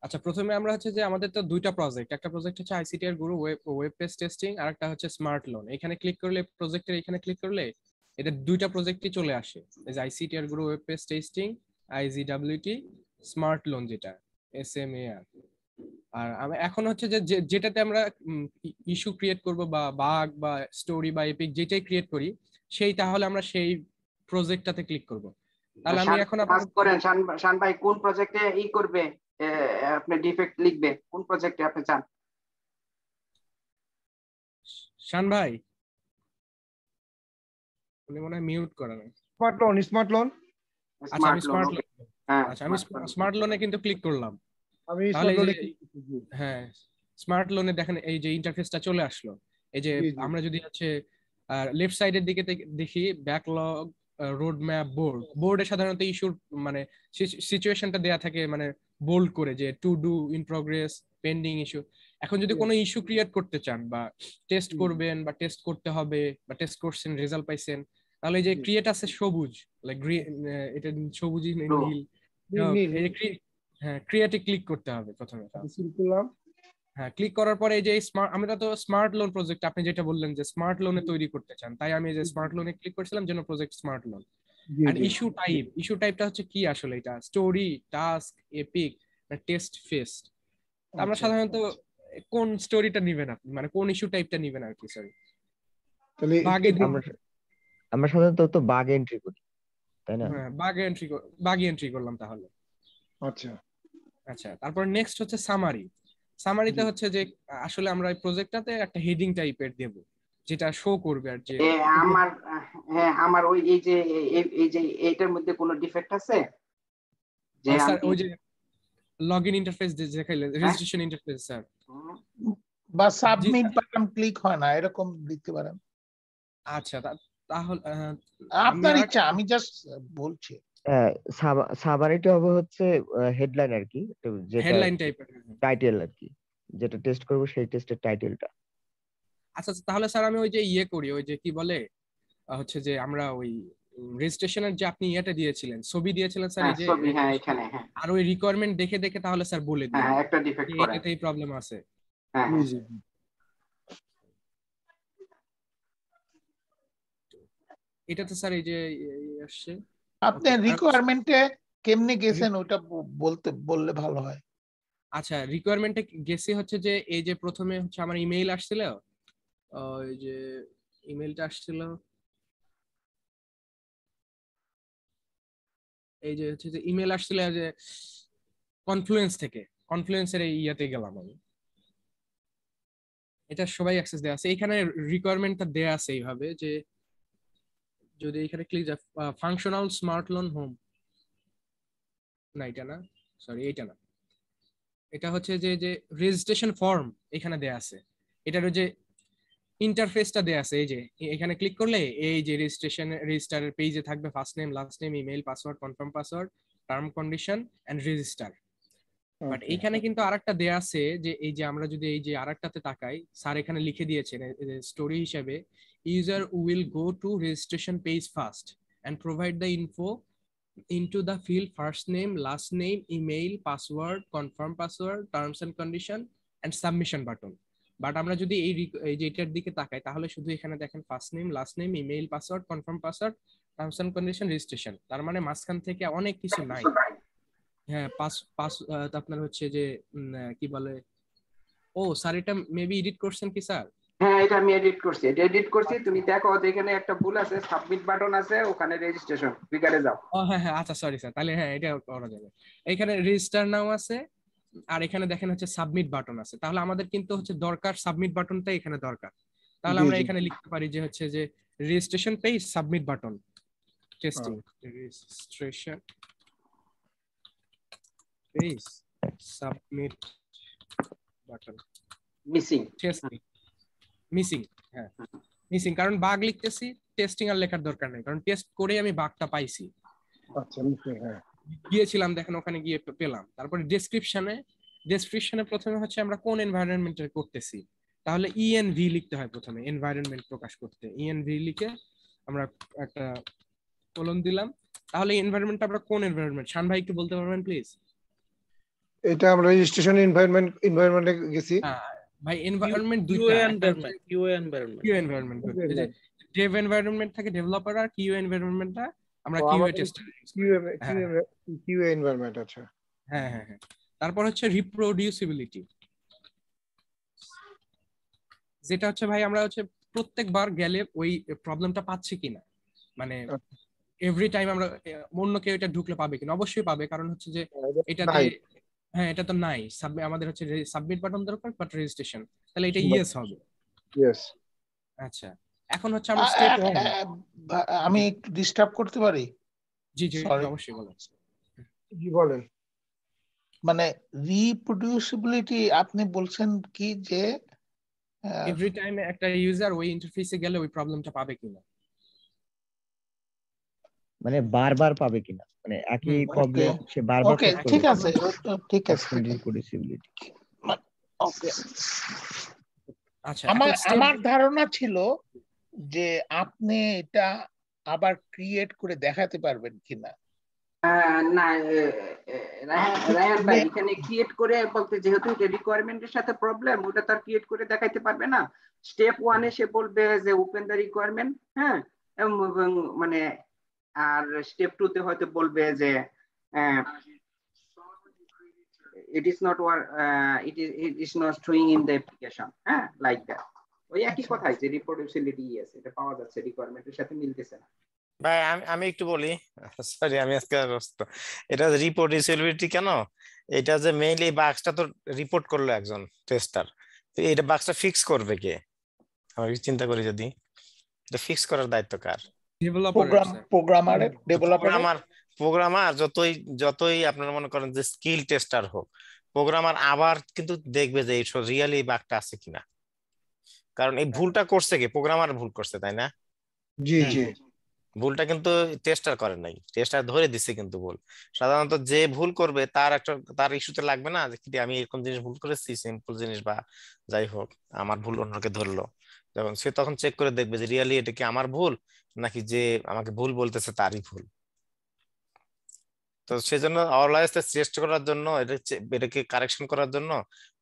আচ্ছা প্রথমে আমরা হচ্ছে যে আমাদের তো দুইটা প্রজেক্ট একটা প্রজেক্ট হচ্ছে আইসিটি এর গুরু ওয়েব পেজ টেস্টিং আর একটা হচ্ছে স্মার্ট লোন এখানে ক্লিক করলে প্রজেক্টের এখানে ক্লিক করলে এদের দুইটা প্রজেক্টই চলে আসে। এই যে আইসিটি এর গুরু web page testing IGWT smart loan যেটা S M A R R এখন হচ্ছে যে- যেটাতে আমরা ইস্যু ক্রিয়েট করব বা বাগ বা স্টোরি বা এপিক যেটাই ক্রিয়েট করি, সেই তাহলে আমরা সেই প্রজেক্টটাতে ক্লিক করব। তাহলে আমি এখন কাজ করেন শান শান ভাই কোন প্রজেক্টে ই করবে? আপনি ডিফেক্ট লিখবে। কোন প্রজেক্টে আপনি চান? শান ভাই। উনি মনে হয় মিউট করা নাই স্মার্ট লোন স্মার্ট লোন আচ্ছা আমি স্মার্ট লোন হ্যাঁ আচ্ছা আমি স্মার্ট লোনে কিন্তু ক্লিক করলাম। আমি লোনে হ্যাঁ স্মার্ট লোনে দেখেন এই যে ইন্টারফেসটা চলে আসলো। এই যে। আমরা যদি হচ্ছে লেফট সাইডের দিকে দেখি ব্যাকলগ রোড ম্যাপ বোর্ড বোর্ডে সাধারণত ইস্যুর মানে সিচুয়েশনটা দেয়া থাকে মানে বোল্ড করে যে to do in progress pending issue এখন যদি কোনো ইস্যু ক্রিয়েট করতে চান বা টেস্ট করবেন বা টেস্ট করতে হবে বা টেস্ট করছেন রেজাল্ট পাইছেন তাহলে যে ক্রিয়েট আছে সবুজ লাইক এটা সবুজই নীল। হ্যাঁ ক্রিয়েটে ক্লিক করতে হবে প্রথমে। করলাম হ্যাঁ ক্লিক করার পরে এই যে স্মার্ট আমরা তো স্মার্ট লোন প্রজেক্ট আপনি যেটা বললেন যে স্মার্ট লোনে তৈরি করতে চান তাই আমি এই যে স্মার্ট লোনে ক্লিক করেছিলাম যেন প্রজেক্ট স্মার্ট লোন আর ইস্যু টাইপ ইস্যু টাইপটা হচ্ছে কি আসলে এটা? Story task epic test fest আমরা আচ্ছা, সাধারণত কোন স্টোরিটা নিবেন আপনি? মানে কোন ইস্যু টাইপটা নিবেন আর কি সরি তাহলে বাগে আমরা আমরা সাধারণত তো বাগ এন্ট্রি করি তাই না? হ্যাঁ বাগে এন্ট্রি বাগে এন্ট্রি করলাম তাহলে। আচ্ছা। আচ্ছা তারপর নেক্সট হচ্ছে সামারি সামারিতে হচ্ছে যে আসলে আমরা এই প্রজেক্টটাতে একটা হেডিং টাইপের দেব যেটা শো করবে আর যে আমার হ্যাঁ আমার ওই এই যে এই- যে এইটার মধ্যে কোনো ডিফেক্ট আছে? যে স্যার ওই যে লগ ইন ইন্টারফেস দেখাইলেন রেজিস্ট্রেশন ইন্টারফেস স্যার বা সাবমিট বাটন ক্লিক হয় না এরকম দিতে পারেন। আচ্ছা তাহলে আপনার ইচ্ছা আমি জাস্ট বলছি। সাবারিটি হবে হচ্ছে হেডলাইন আর কি হেডলাইন টাইপের টাইটেল আর কি যেটা টেস্ট করব সেই টেস্টের টাইটেলটা আচ্ছা আচ্ছা, তাহলে স্যার আমি ওই যে ইয়ে করি ওই যে কি বলে হচ্ছে যে আমরা ওই রেজিস্ট্রেশনের যে আপনি ইয়েটা দিয়েছিলেন ছবি দিয়েছিলেন স্যার হ্যাঁ এই যে ছবি হ্যাঁ এখানে হ্যাঁ। আর ওই রিকোয়ারমেন্ট দেখে দেখে তাহলে স্যার বলে দিন। হ্যাঁ একটা ডিফেক্ট যে করেন। এটাতেই প্রবলেম আছে। হ্যাঁ। হ্যাঁ। এটাতে স্যার এই যে ইয়ে- ইয়ে আসছে। আপনি রিকোয়ারমেন্টে কেমনে গেছেন ওটা বলতে বললে ভালো হয়। আচ্ছা রিকোয়ারমেন্টে গেছি হচ্ছে যে এই যে প্রথমে হচ্ছে আমার ইমেইল আসছিল এই যে ইমেইলটা আসছিল এই যে হচ্ছে যে ইমেল আসছিল যে কনফ্লুয়েন্স থেকে কনফ্লুয়েন্সের এই ইয়াতে গেলাম আমি। এটা সবাই অ্যাক্সেস দেওয়া আছে। এখানে রিকোয়ারমেন্টটা দেয়া আছে এইভাবে যে যদি এখানে click functional smart loan home না এটা না সরি এটা না। এটা হচ্ছে যে যে রেজিস্ট্রেশন ফর্ম এখানে দেয়া আছে। এটার ওই যে ইন্টারফেসটা দেয়া আছে এই যে এখানে ক্লিক করলে এই যে রেজিস্ট্রেশন রেজিস্টারের পেজে থাকবে first name last name email password confirm password term condition and register but. এইখানে কিন্তু আরেকটা দেয়া আছে যে এই যে আমরা যদি এই যে আরেকটাতে তাকাই স্যার এখানে লিখে দিয়েছেন স্টোরি হিসেবে user will go to registration page first and provide the info into the field, first name, last name, email, password, confirm password, terms and condition, and submission button. But আমরা যদি এই রিক- যে এটার দিকে তাকাই, তাহলে শুধু এখানে দেখেন first name last name email password confirm password terms and condition registration তার মানে মাঝখান থেকে অনেক কিছু নাই। হ্যাঁ পাস পাস আপনার হচ্ছে যে কি বলে? ও স্যার এটা মেবি এডিট করছেন কি স্যার হ্যাঁ এটা আমি এডিট করছি। এটা এডিট করছি তুমি দেখো এখানে একটা ভুল আছে সাবমিট বাটন আছে ওখানে রেজিস্ট্রেশন ফিগারে যাও। ও হ্যাঁ হ্যাঁ আচ্ছা সরি স্যার তাহলে হ্যাঁ এটা করা যাবে। এখানে রেজিস্টার নাও আছে আর এখানে দেখেন হচ্ছে সাবমিট বাটন আছে। তাহলে আমাদের কিন্তু হচ্ছে দরকার সাবমিট বাটনটাই এখানে দরকার। তাহলে আমরা এখানে লিখতে পারি যে হচ্ছে যে registration page submit button testing registration page submit button missing testing missing হ্যাঁ। মিসিং কারণ বাগ লিখতেছি টেস্টিং আর লেখার দরকার নেই কারণ টেস্ট করে আমি বাগটা পাইছি। আচ্ছা missing, হ্যাঁ। গিয়েছিলাম দেখেন ওখানে গিয়ে পেলাম। তারপরে ডেসক্রিপশনে ডেসক্রিপশনে প্রথমে হচ্ছে আমরা কোন এনভায়রনমেন্টে করতেছি? তাহলে ইএনভি লিখতে হয় প্রথমে এনভায়রনমেন্ট প্রকাশ করতে। ইএনভি লিখে আমরা একটা কলন দিলাম। তাহলে এনভায়রনমেন্ট আমরা কোন এনভায়রনমেন্ট শান ভাই একটু বলতে পারবেন প্লিজ এটা আমরা রেজিস্ট্রেশন এনভায়রনমেন্ট এনভায়রনমেন্টে গেছি। ভাই এনভায়রনমেন্ট কিউ দুইটা environment Q environment Q environment dev environment থাকে ডেভেলপার আর কিউ এনভায়রনমেন্টটা আমরা আমাদের টেস্টার কিউএ হ্যাঁ। কিউএ এনভায়রনমেন্ট আচ্ছা হ্যাঁ হ্যাঁ হ্যাঁ। তারপর হচ্ছে রিপ্রোডিউসিবিলিটি যেটা হচ্ছে ভাই আমরা হচ্ছে প্রত্যেকবার গেলে ওই প্রবলেমটা পাচ্ছি কিনা? মানে এভরি টাইম আমরা অন্য কেউ এটা ঢুকলে পাবে কিনা? অবশ্যই পাবে কারণ হচ্ছে যে এটাতে নাই। হ্যাঁ এটা তো নাই। আমাদের হচ্ছে সাবমিট বাটন দরকার বাট রেজিস্ট্রেশন তাহলে এটা ইয়েস হবে। ইয়েস আচ্ছা এখন হচ্ছে আমরা স্টেপ আ- আ- আ- আমি একটু ডিস্টার্ব করতে পারি? জি জি. অবশ্যই বলেন। জি বলেন। মানে রিপ্রোডিউসিবিলিটি আপনি বলছেন কি যে এভরি টাইম একটা ইউজার ওই ইন্টারফেসে গেলে ওই প্রবলেমটা পাবে কিনা? মানে বারবার পাবে কিনা? মানে একই প্রবলেম okay. সে বারবার ওকে ঠিক আছে ঠিক আছে। রিপ্রডিউসিবিলিটি ওকে আচ্ছা আমার আমার ধারণা ছিল যে আপনি এটা আবার ক্রিয়েট করে দেখাতে পারবেন কিনা। না রায়হান ভাই এখানে ক্রিয়েট করে বলতে যেহেতু এটা রিকোয়ারমেন্টের সাথে প্রবলেম ওটা তার ক্রিয়েট করে দেখাইতে পারবে না। স্টেপ ওয়ানে সে বলবে যে ওপেন দ্য রিকোয়ারমেন্ট হ্যাঁ মানে আর স্টেপ টু তে হয়তো বলবে যে it is not it is it is not showing in the application হ্যাঁ লাইক দ্যাট ওই একই আচ্ছা। কথাই যে রিপ্রোডিউসিবিলিটি আছে এটা পাওয়া যাচ্ছে রিকোয়ারমেন্টের সাথে মিলতেছে না। ভাই আমি আমি একটু বলি সরি আমি আজকে এটা রিপোর্টিবিলিটি কেন? এটা যে মেইনলি বাক্সটা তো রিপোর্ট করল একজন টেস্টার তো এটা বাক্সটা ফিক্স করবে কে? আমি চিন্তা করি যদি। এটা ফিক্স করার দায়িত্ব কার? প্রোগ্রামারের ডেভেলপারের প্রোগ্রামার প্রোগ্রামার যতই যতই আপনারা মনে করেন যে স্কিল টেস্টার হোক প্রোগ্রামার আবার কিন্তু দেখবে যে এই রিয়েলি বাগটা আছে কিনা। কারণ এই ভুলটা করছে কি? প্রোগ্রামার ভুল করছে তাই না? জি জি। ভুলটা কিন্তু টেস্টার করে নাই। টেস্টার ধরে দিছে কিন্তু ভুল। সাধারণত যে ভুল করবে তার একটা তার ইস্যুতে লাগবে না যে আমি এরকম জিনিস ভুল করেছি সিম্পল জিনিস বা যাই হোক আমার ভুল অন্যকে ধরলো। যখন সে তখন চেক করে দেখবে যে রিয়েলি এটা কি আমার ভুল? নাকি যে আমাকে ভুল বলতেছে তারই ভুল? তো সেজন্য অলওয়েজ চেষ্টা করার জন্য এটা এটাকে কারেকশন করার জন্য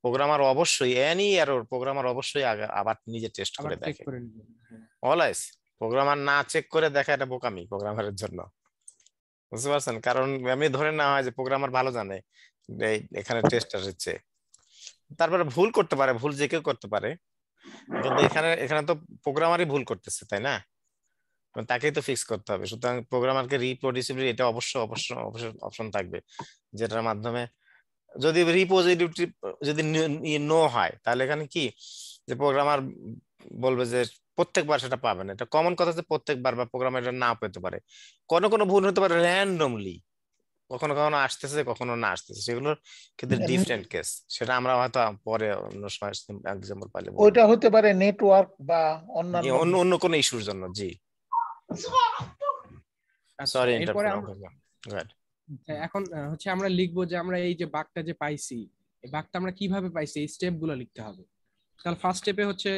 প্রোগ্রামার অবশ্যই এনি এরর প্রোগ্রামার অবশ্যই আবার নিজে টেস্ট করে দেখে। নিবেন হ্যাঁ। অলওয়েজ প্রোগ্রামার না চেক করে দেখা এটা বোকামি প্রোগ্রামারের জন্য। বুঝতে পারছেন? কারণ আমি ধরে না হয় যে প্রোগ্রামার ভালো জানে এখানে টেস্ট আসছে। তারপরে ভুল করতে পারে ভুল যে কেউ করতে পারে। কিন্তু এখানে এখানে তো প্রোগ্রামারই ভুল করতেছে, তাই না? তাকেই তো ফিক্স করতে হবে। সুতরাং প্রোগ্রামারকে রিপ্রডিউসিবিলিটি এটা অবশ্য অবশ্য অবশ্য অপশন থাকবে, যেটার মাধ্যমে যদি রিপোজিটিভ যদি নো হয়, তাহলে এখানে কি? যে প্রোগ্রামার বলবে যে প্রত্যেকবার সেটা পাবে না। এটা কমন কথা যে প্রত্যেকবার বা প্রোগ্রামার এটা না পেতে পারে। কোনো কোনো ভুল হতে পারে র্যান্ডমলি কখনো কখনো আসতেছে কখনো না আসতেছে। সেগুলোর কিন্তু মানে- ডিফারেন্ট কেস সেটা আমরা হয়তো পরে অন্য সময় এক্সাম্পল পাইলে ওইটা হতে পারে নেটওয়ার্ক বা অন্যান্য অন্য অন্য কোনো ইস্যুর জন্য জি। আচ্ছা, সরি গুড হ্যাঁ, এখন হচ্ছে আমরা লিখব যে আমরা এই যে বাগটা যে পাইছি এই বাগটা আমরা কীভাবে পাইছি? এই স্টেপগুলো লিখতে হবে। তাহলে ফার্স্ট স্টেপে হচ্ছে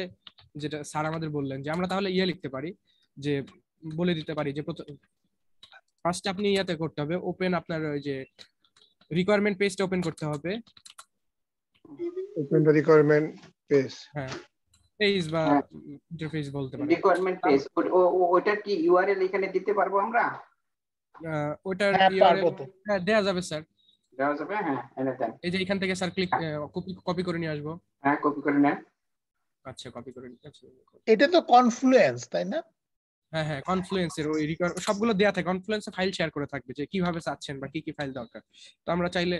যেটা স্যার আমাদের বললেন যে আমরা তাহলে ইয়ে লিখতে পারি যে বলে দিতে পারি যে ফার্স্ট আপনি ইয়াতে করতে হবে ওপেন আপনার ওই যে রিকোয়ারমেন্ট পেজটা ওপেন করতে হবে। ওপেন রিকোয়ারমেন্ট পেজ হ্যাঁ পেজ বা হ্যাঁ। ইন্টারফেস বলতে পারেন। রিকোয়ারমেন্ট পেজ ওইটার কি ইউআরএল এখানে দিতে পারব আমরা? আহ, ওটার হ্যাঁ, URL হ্যাঁ দেয়া যাবে স্যার দেওয়া যাবে হ্যাঁ এনে দেন। এই যে এখান থেকে স্যার ক্লিক কপি কপি করে নিয়ে আসব। হ্যাঁ কপি করে নেন। আচ্ছা কপি করে এটা তো কনফ্লুয়েন্স তাই না? হ্যাঁ হ্যাঁ কনফ্লুয়েন্সের ওই রিকোয়ার সবগুলো দেয়া থাকে। কনফ্লুয়েন্সে ফাইল শেয়ার করে থাকবে যে কীভাবে চাচ্ছেন বা কি কি ফাইল দরকার। তো আমরা চাইলে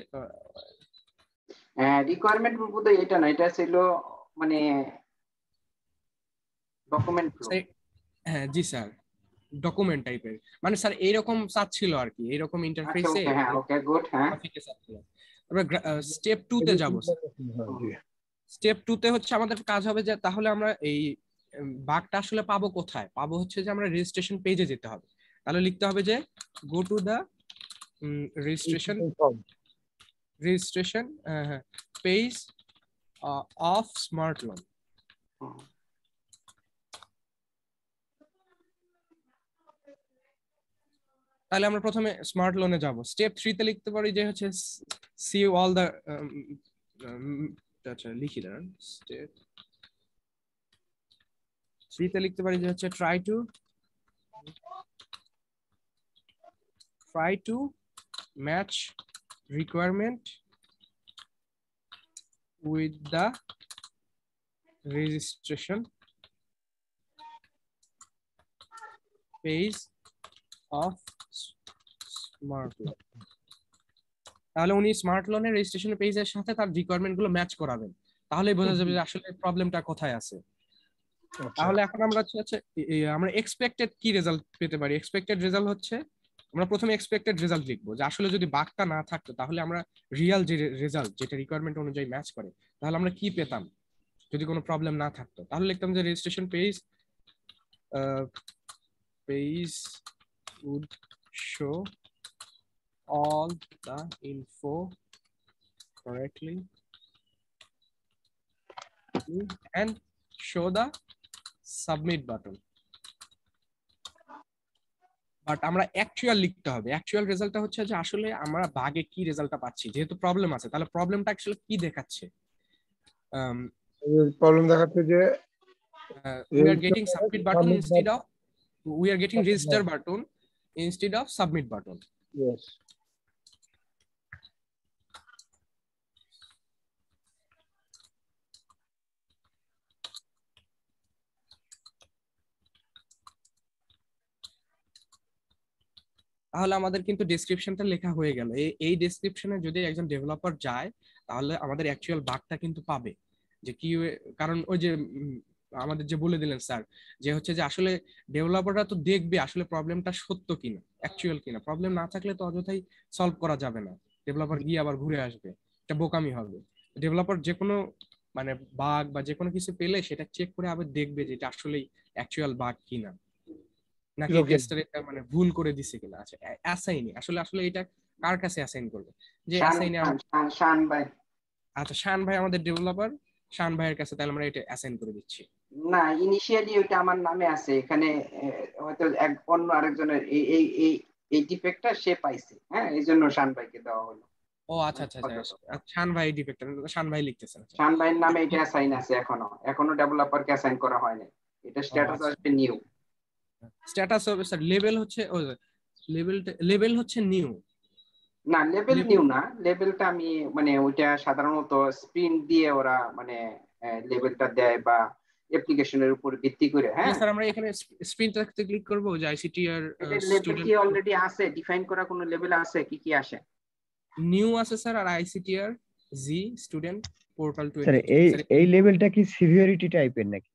হ্যাঁ রিকোয়ারমেন্ট বলব তো এটা না এটা ছিল মানে ডকুমেন্ট হ্যাঁ জি স্যার ডকুমেন্ট টাইপের মানে স্যার এইরকম চাচ্ছিল আর কি এইরকম আচ্ছা ইন্টারফেসে হ্যাঁ ওকে গুড হ্যাঁ। তারপরে স্টেপ টু তে যাব স্টেপ টু তে হচ্ছে আমাদের কাজ হবে যে তাহলে আমরা এই বাগটা আসলে পাবো কোথায়? পাবো হচ্ছে যে আমরা রেজিস্ট্রেশন পেজে যেতে হবে। তাহলে লিখতে হবে যে go to the registration registration page of smart loan তাহলে আমরা প্রথমে স্মার্ট লোনে যাব। স্টেপ থ্রিতে লিখতে পারি যে হচ্ছে সি অল দ্য আচ্ছা লিখি দাঁড়ান। স্টেপ থ্রিতে লিখতে পারি যে হচ্ছে try to try to match requirement with the registration page of smart তাহলে উনি স্মার্ট লোনের রেজিস্ট্রেশন পেজের সাথে তার রিকোয়ারমেন্টগুলো ম্যাচ করাবেন। তাহলেই বোঝা যাবে যে আসলে প্রবলেমটা কোথায় আছে। তাহলে এখন আমরা হচ্ছে আমরা এক্সপেক্টেড কি রেজাল্ট পেতে পারি? এক্সপেক্টেড রেজাল্ট হচ্ছে, আমরা প্রথমে এক্সপেক্টেড রেজাল্ট লিখব। যে আসলে যদি বাগটা না থাকতো, তাহলে আমরা রিয়াল যে রেজাল্ট যেটা রিকোয়ারমেন্ট অনুযায়ী ম্যাচ করে, তাহলে আমরা কি পেতাম? যদি কোনো প্রবলেম না থাকতো। তাহলে লিখতাম যে registration page page would show all the info correctly and show the submit button but আমরা অ্যাকচুয়াল লিখতে হবে। অ্যাকচুয়াল রেজাল্টটা হচ্ছে যে আসলে আমরা বাগে কি রেজাল্টটা পাচ্ছি। যেহেতু প্রবলেম আছে তাহলে প্রবলেমটা অ্যাকচুয়ালি কি দেখাচ্ছে? Um, প্রবলেম দেখাচ্ছে যে we are getting submit button instead of we are getting register button instead of submit button তাহলে আমাদের কিন্তু ডেসক্রিপশনটা লেখা হয়ে গেল। এই ডেসক্রিপশনে যদি একজন ডেভেলপার যায়, তাহলে আমাদের অ্যাকচুয়াল বাগটা কিন্তু পাবে। যে কি কারণ ওই যে আমাদের যে বলে দিলেন স্যার যে হচ্ছে যে আসলে ডেভেলপাররা তো দেখবে আসলে প্রবলেমটা সত্য কিনা অ্যাকচুয়াল কিনা। প্রবলেম না থাকলে তো অযথাই সলভ করা যাবে না। ডেভেলপার গিয়ে আবার ঘুরে আসবে, এটা বোকামি হবে। ডেভেলপার যে কোনো মানে বাগ বা যে কোনো কিছু পেলে সেটা চেক করে আবার দেখবে যে এটা আসলেই অ্যাকচুয়াল বাগ কিনা। নাকি. এটা মানে ভুল করে দিছে কিনা? আচ্ছা অ্যাসাইনি। আসলে আসলে এটা কার কাছে অ্যাসাইন করবে? যে অ্যাসাইনে শান- ভাই। আচ্ছা শান ভাই আমাদের ডেভেলপার শান ভাইয়ের কাছে তাহলে আমরা এটা অ্যাসাইন করে দিচ্ছি। না ইনিশিয়ালি ওইটা আমার নামে আছে। এখানে হয়তো এক অন্য আরেকজনের এই এই এই এই ডিফেক্টটা সে পাইছে। হ্যাঁ এই জন্য শান ভাইকে দেওয়া হলো। ও আচ্ছা আচ্ছা আচ্ছা আচ্ছা, শান ভাই ডিফেক্ট শান ভাই লিখতেছেন আচ্ছা। শান ভাইয়ের নামে এটা অ্যাসাইন আছে এখনও। এখনও ডেভেলপারকে অ্যাসাইন করা হয়নি এটা স্ট্যাটাস আচ্ছা। আসবে নিউ স্ট্যাটাস হবে স্যার লেভেল হচ্ছে ও লেভেল লেভেল হচ্ছে নিউ না লেভেল নিউ না। লেভেলটা আমি মানে ওইটা সাধারণত স্প্রিন্ট দিয়ে ওরা মানে লেভেলটা দেয় বা অ্যাপ্লিকেশনের উপর ভিত্তি করে হ্যাঁ? স্যার আমরা এখানে স্ক্রিনটাতে ক্লিক করব যে আইসিটি আর স্টুডেন্ট কি অলরেডি আছে? ডিফাইন করা কোনো লেভেল আছে? কি কি আসে? নিউ আছে স্যার আর আইসিটি আর জি স্টুডেন্ট পোর্টাল টু স্যার এই এই লেভেলটা কি সিভিয়ারিটি টাইপের নাকি?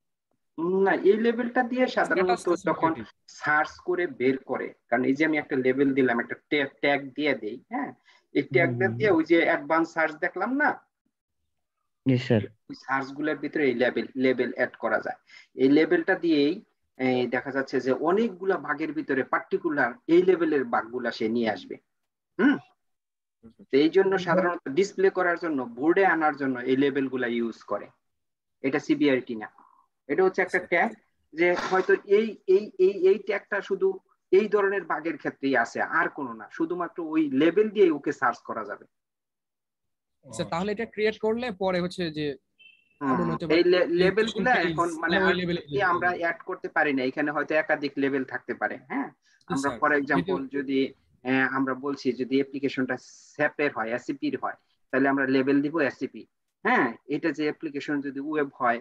না এই লেভেলটা দিয়ে সাধারণত যখন সার্চ করে বের করে কারণ এই যে আমি একটা লেভেল দিলাম একটা ট্যাগ দিয়ে দেই হ্যাঁ? এই ট্যাগটা দিয়ে ওই যে অ্যাডভান্স সার্চ দেখলাম না? জি স্যার ওই সার্চগুলোর ভিতরে এই লেভেল লেভেল অ্যাড করা যায়। এই লেভেলটা দিয়েই দেখা যাচ্ছে যে অনেকগুলা বাগের ভিতরে পার্টিকুলার এই লেভেলের বাগগুলা সে নিয়ে আসবে। হুম? তো এই জন্য সাধারণত ডিসপ্লে করার জন্য বোর্ডে আনার জন্য এই লেভেলগুলা ইউজ করে। এটা সিবিআরটি না। এটা হচ্ছে একটা ট্যাগ যে হয়তো এই এই এই এই ট্যাগটা শুধু এই ধরনের বাগের ক্ষেত্রেই আছে আর কোনো না। শুধুমাত্র ওই লেভেল দিয়ে ওকে সার্চ করা যাবে। স্যার তাহলে এটা ক্রিয়েট করলে পরে হচ্ছে যে এই যে লেভেল question এখন মানে আমরা অ্যাড করতে পারি না এখানে হয়তো একাধিক লেভেল থাকতে পারে হ্যাঁ? আমরা ফর এক্সাম্পল যদি আহ, আমরা বলছি যদি অ্যাপ্লিকেশনটা স্যাপের হয় এসিপির হয় তাহলে আমরা লেভেল দিব এসিপি হ্যাঁ? এটা যে অ্যাপ্লিকেশন যদি ওয়েব হয়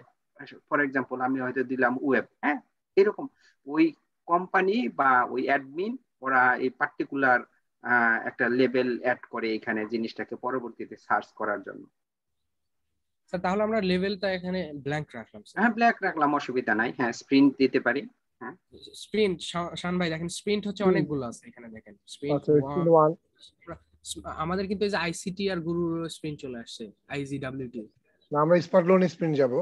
ফর এক্সাম্পল আমি হয়তো দিলাম ওয়েব হ্যাঁ? এরকম। ওই কোম্পানি বা ওই অ্যাডমিন ওরা এই পার্টিকুলার একটা লেভেল অ্যাড করে এখানে জিনিসটাকে পরবর্তীতে সার্চ করার জন্য। স্যার তাহলে আমরা লেভেলটা এখানে ব্ল্যাঙ্ক রাখলাম স্যার। হ্যাঁ ব্ল্যাক রাখলাম অসুবিধা নাই। হ্যাঁ স্প্রিন্ট দিতে পারি। হ্যাঁ। স্প্রিন্ট শান ভাই দেখেন স্প্রিন্ট হচ্ছে অনেকগুলো আছে এখানে দেখেন। স্প্রিন্ট আচ্ছা ওয়ান আমাদের কিন্তু এই যে আইসিটি আর গুরুর স্প্রিন্ট চলে আসছে আইজিডব্লিউটি না আমরা স্মার্ট লোন স্প্রিন্ট যাব।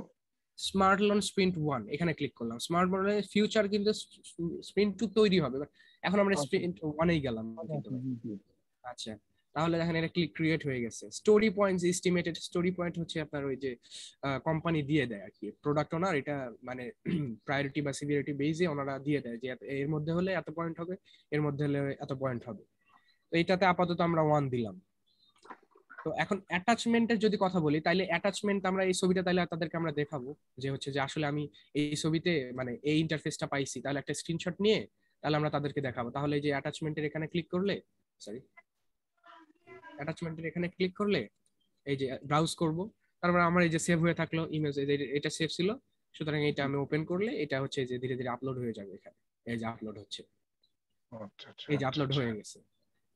স্মার্ট লোন স্প্রিন্ট ওয়ান এখানে ক্লিক করলাম। স্মার্ট লোনের ফিউচার কিন্তু স্প্রিন্ট টু তৈরি হবে এখন আমরা। স্প্রিন্ট ওয়ানেই গেলাম। আচ্ছা তাহলে দেখেন এটা ক্লিক ক্রিয়েট হয়ে গেছে। Story points estimated story point হচ্ছে আপনার ওই যে কোম্পানি দিয়ে দেয় আর কি। প্রোডাক্ট ওনার এটা মানে প্রায়োরিটি বা সিভিয়ারিটি বেজে ওনারা দিয়ে দেয় যে এর মধ্যে হলে এত পয়েন্ট হবে এর মধ্যে হলে এত পয়েন্ট হবে। তো এইটাতে আপাতত আমরা ওয়ান দিলাম। তো এখন অ্যাটাচমেন্টের যদি কথা বলি তাহলে অ্যাটাচমেন্ট আমরা এই ছবিটা তাহলে তাদেরকে আমরা দেখাবো যে হচ্ছে যে আসলে আমি এই ছবিতে মানে এই ইন্টারফেসটা পাইছি তাহলে একটা স্ক্রিনশট নিয়ে তাহলে আমরা তাদেরকে দেখাবো। তাহলে এই যে অ্যাটাচমেন্টের এখানে ক্লিক করলে সরি অ্যাটাচমেন্টের এখানে ক্লিক করলে এই যে ব্রাউজ করব তারপর আমার এই যে সেভ হয়ে থাকল ইমেজ এটা সেভ ছিল সুতরাং এটা আমি ওপেন করলে এটা হচ্ছে যে ধীরে ধীরে আপলোড হয়ে যাবে এখানে এই যে আপলোড হচ্ছে। আচ্ছা আচ্ছা এই যে আপলোড হয়ে গেছে।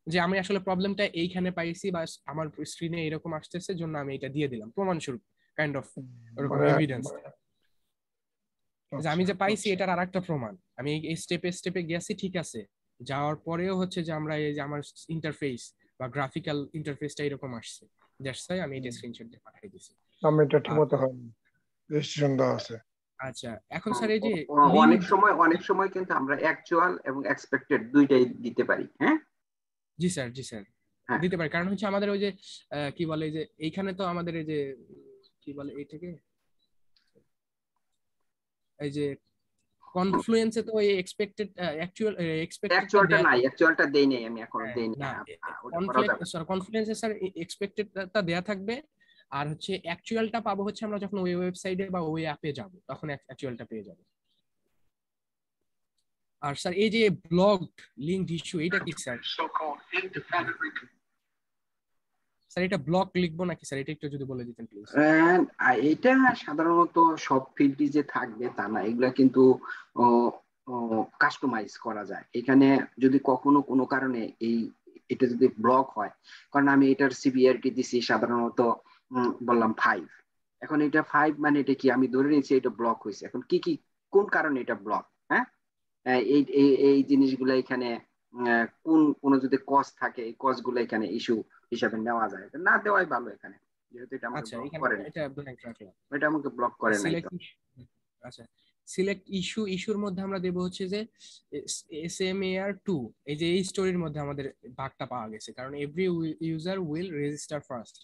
যে আমি আসলে প্রবলেমটা এইখানে পাইছি বা আমার স্ক্রিনে এরকম আসতেছে জন্য আমি এটা দিয়ে দিলাম। প্রমাণস্বরূপ কাইন্ড অফ ওরকম মানে- এভিডেন্স যে আমি যে পাইছি আচ্ছা, এটার আরেকটা প্রমাণ। আমি এই- স্টেপে স্টেপে গেছি ঠিক আছে। যাওয়ার পরেও হচ্ছে যে আমরা এই যে আমার ইন্টারফেস বা গ্রাফিক্যাল ইন্টারফেসটা এরকম আসছে। দ্যাটস আমি এটা স্ক্রিনশট দিয়ে পাঠিয়ে দিছি। আমি এটা ঠিক মতো হয়নি। রেজিস্ট্রেশন দেওয়া আছে। আচ্ছা এখন স্যার এই যে অনেক সময় অনেক সময় কিন্তু আমরা অ্যাকচুয়াল এবং এক্সপেক্টেড দুইটাই দিতে পারি হ্যাঁ? জি স্যার জি স্যার। হ্যাঁ। দিতে পারি। কারণ হচ্ছে আমাদের ওই যে কি বলে যে এইখানে তো আমাদের এই যে কি বলে এই থেকে এই যে কনফ্লুয়েন্সে তো এই এক্সপেক্টেড অ্যাকচুয়াল এক্সপেক্টেড অ্যাকচুয়ালটা নাই অ্যাকচুয়ালটা দেই নাই আমি এখনও দেই না যাবে। স্যার কনফ্লুয়েন্সে স্যার এক্সপেক্টেডটা দেয়া থাকবে। আর হচ্ছে অ্যাকচুয়ালটা পাবো হচ্ছে আমরা যখন ওই ওয়েবসাইটে বা ওই অ্যাপে যাব তখন অ্যাকচুয়ালটা পেয়ে যাব। আর স্যার এই যে ব্লগড লিঙ্ক ইস্যু এটা কি স্যার? স্যার এটা ব্লক লিখব নাকি স্যার? এটা একটু যদি বলে দিতেন প্লিজ আহ, এটা সাধারণত সব ফিল্ডই যে থাকবে তা না এগুলা কিন্তু কাস্টমাইজ করা যায়। এখানে যদি কখনো কোনো কারণে এই এটা যদি ব্লক হয় কারণ আমি এটার সিভিআরটি দিছি সাধারণত উম, বললাম ফাইভ এখন এটা ফাইভ মানে এটা কি? আমি ধরে নিয়েছি এটা ব্লক হয়েছে। এখন কি কি কোন কারণে এটা ব্লক হ্যাঁ? এই এই- এই জিনিসগুলো এখানে কোন কোন যদি কজ থাকে এই কজগুলো এখানে ইস্যু হিসাবে নেওয়া যায়। না দেওয়াই ভালো এখানে যেহেতু এটা আমাকে আচ্ছা ব্লক করে নাই। এটা ব্ল্যাঙ্ক রাখলাম এটা আমাকে ব্লক করে সিলেক্ট আচ্ছা সিলেক্ট ইস্যু ইস্যুর মধ্যে আমরা দেব হচ্ছে যে S M A R two এই যে এই স্টোরির মধ্যে আমাদের ভাগটা পাওয়া গেছে। কারণ every user will register first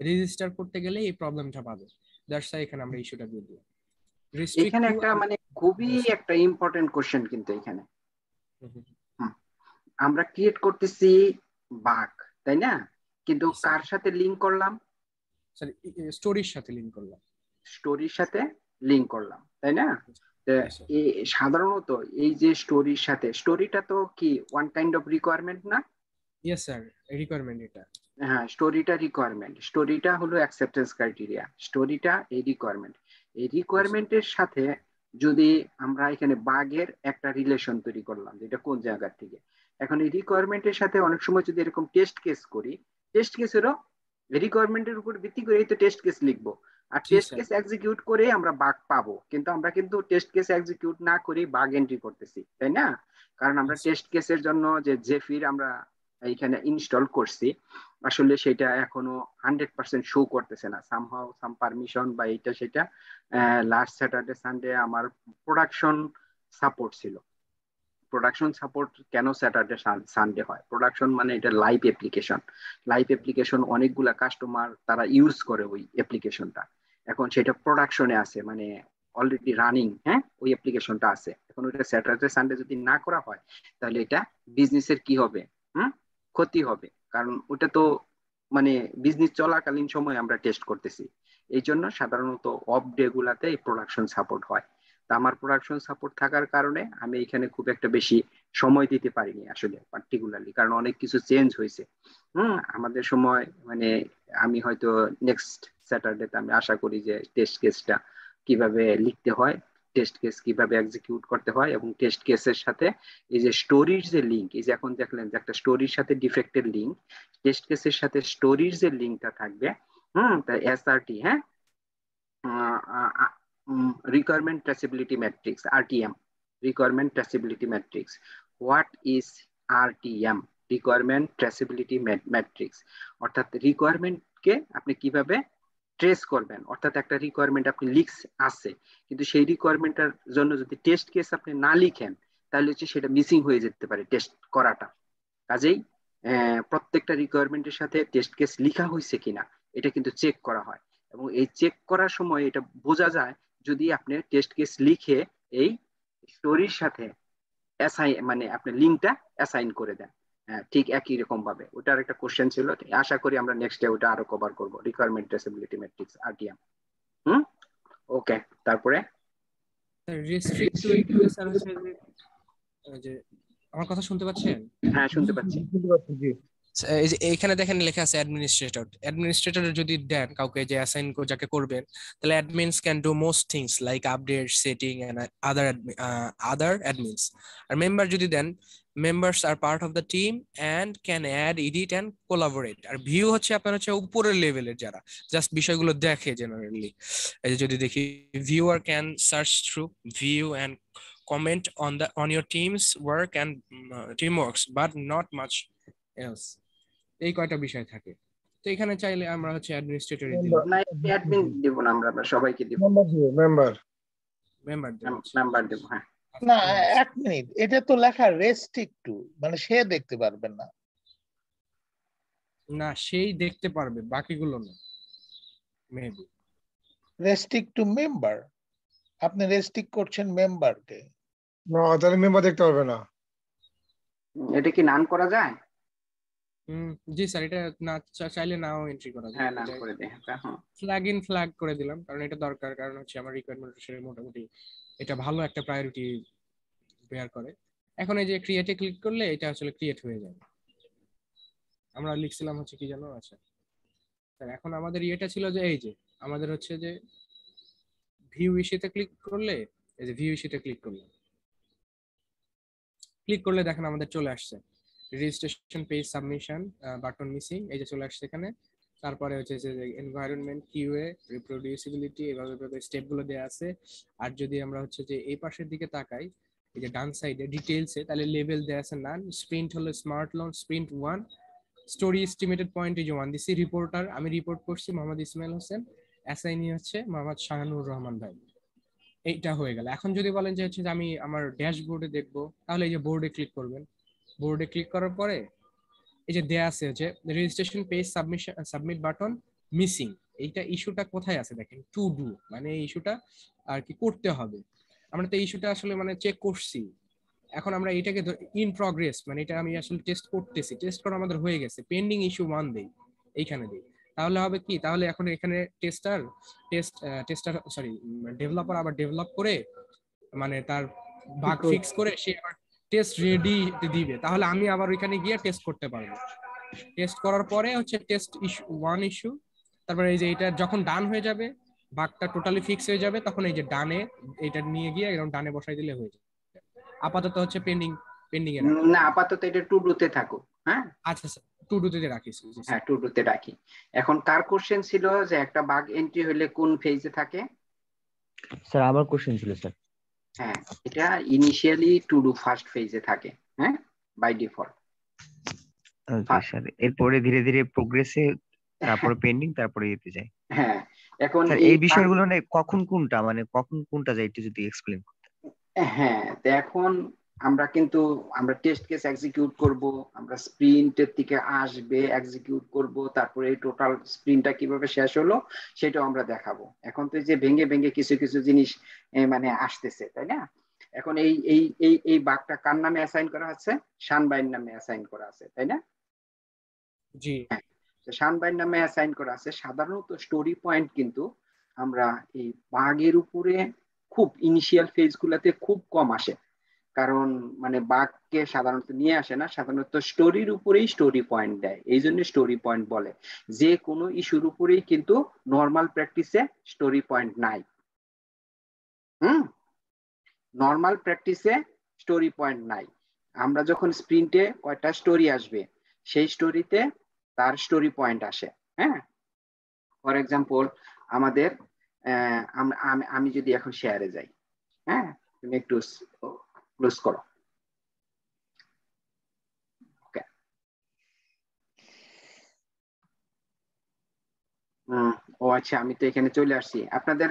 register করতে গেলে এই প্রবলেমটা পাবে। দ্যাটস এখানে আমরা ইস্যুটা দিয়ে দিই এখানে একটা মানে খুবই একটা ইম্পর্টেন্ট কোশ্চেন কিন্তু এখানে। আমরা ক্রিয়েট করতেছি বাগ তাই না? কিন্তু কার সাথে লিংক করলাম? স্টোরির সাথে লিংক করলাম। স্টোরির সাথে লিংক করলাম তাই না? সাধারণত এই যে স্টোরির সাথে স্টোরিটা তো কি ওয়ান কাইন্ড অফ রিকোয়ারমেন্ট না? ইয়েস স্যার রিকোয়ারমেন্ট এটা। হ্যাঁ স্টোরিটা রিকোয়ারমেন্ট স্টোরিটা হলো অ্যাকসেপ্টেন্স ক্রাইটেরিয়া স্টোরিটা এই রিকোয়ারমেন্ট এই রিকোয়ারমেন্টের সাথে যদি আমরা এখানে বাগের একটা রিলেশন তৈরি করলাম এটা কোন জায়গা থেকে? এখন এই রিকোয়ারমেন্টের সাথে অনেক সময় যদি এরকম টেস্ট কেস করি টেস্ট কেসেরও রিকোয়ারমেন্টের উপর ভিত্তি করেই তো টেস্ট কেস লিখব। আর টেস্ট কেস এক্সিকিউট করে আমরা বাগ পাবো। কিন্তু আমরা কিন্তু টেস্ট কেস এক্সিকিউট না করেই বাগ এন্ট্রি করতেছি তাই না? কারণ আমরা টেস্ট কেসের জন্য যে জেফির আমরা এইখানে ইনস্টল করছি, আসলে সেটা এখনও হান্ড্রেড পার্সেন্ট শো করতেছে না। সামহাও সাম পারমিশন বা এইটা সেটা লাস্ট স্যাটারডে সানডে আমার প্রোডাকশন সাপোর্ট ছিল। প্রোডাকশন সাপোর্ট কেন স্যাটারডে সানডে হয়? প্রোডাকশন মানে এটা লাইভ অ্যাপ্লিকেশন লাইভ অ্যাপ্লিকেশন অনেকগুলা কাস্টমার তারা ইউজ করে ওই অ্যাপ্লিকেশনটা এখন সেটা প্রোডাকশনে আছে মানে অলরেডি রানিং হ্যাঁ? ওই অ্যাপ্লিকেশনটা আছে। এখন ওইটা স্যাটারডে সানডে যদি না করা হয়, তাহলে এটা বিজনেসের কি হবে? হুম? ক্ষতি হবে। কারণ ওটা তো মানে বিজনেস চলাকালীন সময় আমরা টেস্ট করতেছি। এই জন্য সাধারণত অফ ডে গুলাতে এই প্রোডাকশন সাপোর্ট হয়। তা আমার প্রোডাকশন সাপোর্ট থাকার কারণে আমি এখানে খুব একটা বেশি সময় দিতে পারিনি আসলে পার্টিকুলারলি কারণ অনেক কিছু চেঞ্জ হয়েছে। হুম, আমাদের সময় মানে আমি হয়তো নেক্সট স্যাটারডেতে আমি আশা করি যে টেস্ট কেসটা কীভাবে লিখতে হয়। টেস্ট কেস কীভাবে এক্সিকিউট করতে হয় এবং টেস্ট কেসের সাথে এই যে স্টোরির যে লিঙ্ক এই যে এখন দেখলেন যে একটা স্টোরির সাথে ডিফেক্টের লিঙ্ক টেস্ট কেসের সাথে স্টোরির যে লিঙ্কটা থাকবে, হুম, তা এসআরটি হ্যাঁ? requirement traceability matrix RTM requirement traceability matrix. What is RTM requirement traceability matrix. অর্থাৎ রিকোয়ারমেন্ট কে আপনি কীভাবে ট্রেস করবেন, অর্থাৎ একটা রিকোয়ারমেন্ট আপনি লিখস আছে, কিন্তু সেই রিকোয়ারমেন্টের জন্য যদি টেস্ট কেস আপনি না লিখেন, তাহলে হচ্ছে সেটা মিসিং হয়ে যেতে পারে টেস্ট করাটা। কাজেই প্রত্যেকটা রিকোয়ারমেন্টের সাথে টেস্ট কেস লিখা হয়েছে কিনা, এটা কিন্তু চেক করা হয়। এবং এই চেক করার সময় এটা বোঝা যায়, যদি আপনি টেস্ট কেস লিখে এই স্টোরির সাথে অ্যাসাইন মানে আপনি লিঙ্কটা অ্যাসাইন করে দেন। ঠিক একই রকম ভাবে। ওটার একটা কোশ্চেন ছিল আশা করি আমরা নেক্সট ডে ওটা আরও কভার করব। রিকোয়ারমেন্ট ট্রেসেবিলিটি ম্যাট্রিক্স আরটিএম হুম? ওকে তারপরে? রেস্ট্রিক্ট টু হচ্ছে যে আমার কথা শুনতে পাচ্ছেন? হ্যাঁ শুনতে পাচ্ছি। শুনতে পাচ্ছি জি এই যে এখানে দেখেন লেখা আছে অ্যাডমিনিস্ট্রেটর অ্যাডমিনিস্ট্রেটর যদি দেন কাউকে যে অ্যাসাইন যাকে করবেন তাহলে admins can do most things like update setting and other other admins R member যদি then members are part of the team and can add edit and collaborate আর ভিউ হচ্ছে আপনার হচ্ছে উপরের লেভেলের যারা। জাস্ট বিষয়গুলো দেখে জেনারেলি এই যে যদি দেখি viewer can search through view and comment on the on your team's work and uh, teamworks but not much else এই কয়টা বিষয় থাকে। তো এখানে চাইলে আমরা হচ্ছে অ্যাডমিনিস্ট্রেটর না অ্যাডমিন দেব না আমরা সবাইকে দেব। মেম্বার মেম্বার মেম্বার দেব হ্যাঁ। না এক মিনিট এটা তো লেখা রেস্ট্রিক্ট টু মানে সে দেখতে পারবেন না। না সেই দেখতে পারবে বাকিগুলো না মেবি রেস্ট্রিক্ট টু মেম্বার আপনি রেস্ট্রিক্ট করছেন মেম্বারকে না তাহলে মেম্বার দেখতে পারবে না। এটা কি নান করা যায়? হুম জি স্যার এটা না চাইলে নাও এন্ট্রি করা যায়। হ্যাঁ নান করে দেয় হ্যাঁ ফ্ল্যাগ ইন ফ্ল্যাগ করে দিলাম কারণ এটা দরকার কারণ হচ্ছে আমার রিকোয়ারমেন্ট মোটামুটি এটা ভালো একটা প্রায়োরিটি বেয়ার করে। এখন এই যে ক্রিয়েটে ক্লিক করলে এটা আসলে ক্রিয়েট হয়ে যাবে। আমরা লিখছিলাম হচ্ছে কি জানো আচ্ছা এখন আমাদের ইয়েটা ছিল যে এই যে, আমাদের হচ্ছে যে ভিউ ইস্যুতে ক্লিক করলে, এই যে ভিউ ইস্যুতে ক্লিক করলাম। ক্লিক করলে দেখেন আমাদের চলে আসছে। Registration page submission button missing এই যে চলে আসছে এখানে। তারপরে হচ্ছে যে এনভায়রনমেন্ট কিউএ রিপ্রোডিউসিবিলিটি এভাবে এভাবে স্টেপগুলো দেওয়া আছে। আর যদি আমরা হচ্ছে যে এই পাশের দিকে তাকাই, এই যে ডান সাইডে ডিটেইলসে তাহলে লেভেল দেওয়া আছে নান স্প্রিন্ট হলো smart launch sprint one story estimated point is one দিসি reporter আমি রিপোর্ট করছি মোহাম্মদ ইসমাইল হোসেন অ্যাসাইনি হচ্ছে মোহাম্মদ শাহানুর রহমান ভাই। এইটা হয়ে গেল। এখন যদি বলেন যে হচ্ছে আমি আমার ড্যাশবোর্ডে দেখব, তাহলে এই যে বোর্ডে ক্লিক করবেন। বোর্ডে ক্লিক করার পরে এই যে দেয়া আছে যে registration page submission submit button missing এইটা ইস্যুটা কোথায় আছে দেখেন? টু ডু মানে এই ইস্যুটা আর কি করতে হবে। আমরা তো ইস্যুটা আসলে মানে চেক করছি। এখন আমরা এটাকে ইন প্রগ্রেস মানে এটা আমি আসলে টেস্ট করতেছি। টেস্ট করা আমাদের হয়ে গেছে। পেন্ডিং ইস্যু ওয়ান দেই এইখানে দেই। তাহলে হবে কি? তাহলে এখন এখানে tester test tester sorry developer আবার ডেভেলপ করে মানে তার বাগ ফিক্স করে সে আবার টেস্ট রেডি দিবে। তাহলে আমি আবার ওইখানে গিয়ে টেস্ট করতে পারব। টেস্ট করার পরে হচ্ছে টেস্ট ইস্যু ওয়ান ইস্যু তারপরে এই যে এটা যখন ডান হয়ে যাবে বাগটা টোটালি ফিক্স হয়ে যাবে তখন এই যে ডানে এটা নিয়ে গিয়ে একদম ডানে বসাই দিলে হয়ে যাবে। আপাতত হচ্ছে পেন্ডিং পেন্ডিং এ না আপাতত এটা টু ডুতে থাকুক হ্যাঁ? আচ্ছা স্যার টু ডুতে রাখিস হ্যাঁ টু ডুতে রাখি। এখন কার কোশ্চেন ছিল যে একটা বাগ এন্ট্রি হলে কোন ফেজে থাকে? স্যার আবার কোশ্চেন ছিল স্যার। হ্যাঁ এটা ইনিশিয়ালি টু ডু ফার্স্ট ফেজে থাকে হ্যাঁ বাই ডিফল্ট এরপরে ধীরে ধীরে প্রোগ্রেসে তারপরে পেন্ডিং তারপরে এতে যায় হ্যাঁ এখন এই বিষয়গুলো মানে কখন কোনটা মানে কখন কোনটা যায় একটু যদি এক্সপ্লেন করতে হ্যাঁ তো এখন আমরা কিন্তু আমরা টেস্ট কেস এক্সিকিউট করব আমরা স্প্রিন্টের থেকে আসবে এক্সিকিউট করব তারপরে এই টোটাল স্প্রিন্টটা কীভাবে শেষ হলো সেটাও আমরা দেখাবো। এখন তো যে ভেঙে ভেঙে কিছু কিছু জিনিস মানে আসতেছে তাই না? এখন এই এই এই এই বাগটা কার নামে অ্যাসাইন করা আছে শানবাইন নামে অ্যাসাইন করা আছে তাই না? জি। শান ভাইয়ের নামে অ্যাসাইন করা আছে। সাধারণত স্টোরি পয়েন্ট কিন্তু আমরা এই বাঘের উপরে খুব ইনিশিয়াল ফেজ গুলাতে খুব কম আসে। কারণ মানে বাঘকে সাধারণত নিয়ে আসে না, সাধারণত স্টোরির উপরেই স্টোরি পয়েন্ট দেয়। এই জন্য স্টোরি পয়েন্ট বলে। যে কোনো ইস্যুর উপরেই কিন্তু নর্মাল প্র্যাকটিসে স্টোরি পয়েন্ট নাই। হুম? নর্মাল প্র্যাকটিসে স্টোরি পয়েন্ট নাই। আমরা যখন স্প্রিন্টে কয়টা স্টোরি আসবে, সেই স্টোরিতে তার স্টোরি পয়েন্ট আসে। হ্যাঁ? ফর এক্সাম্পল আমাদের আমি যদি এখন শেয়ারে যাই। হ্যাঁ? তুমি একটু ক্লোজ করো। ও আচ্ছা আমি তো এখানে চলে আসছি। আপনাদের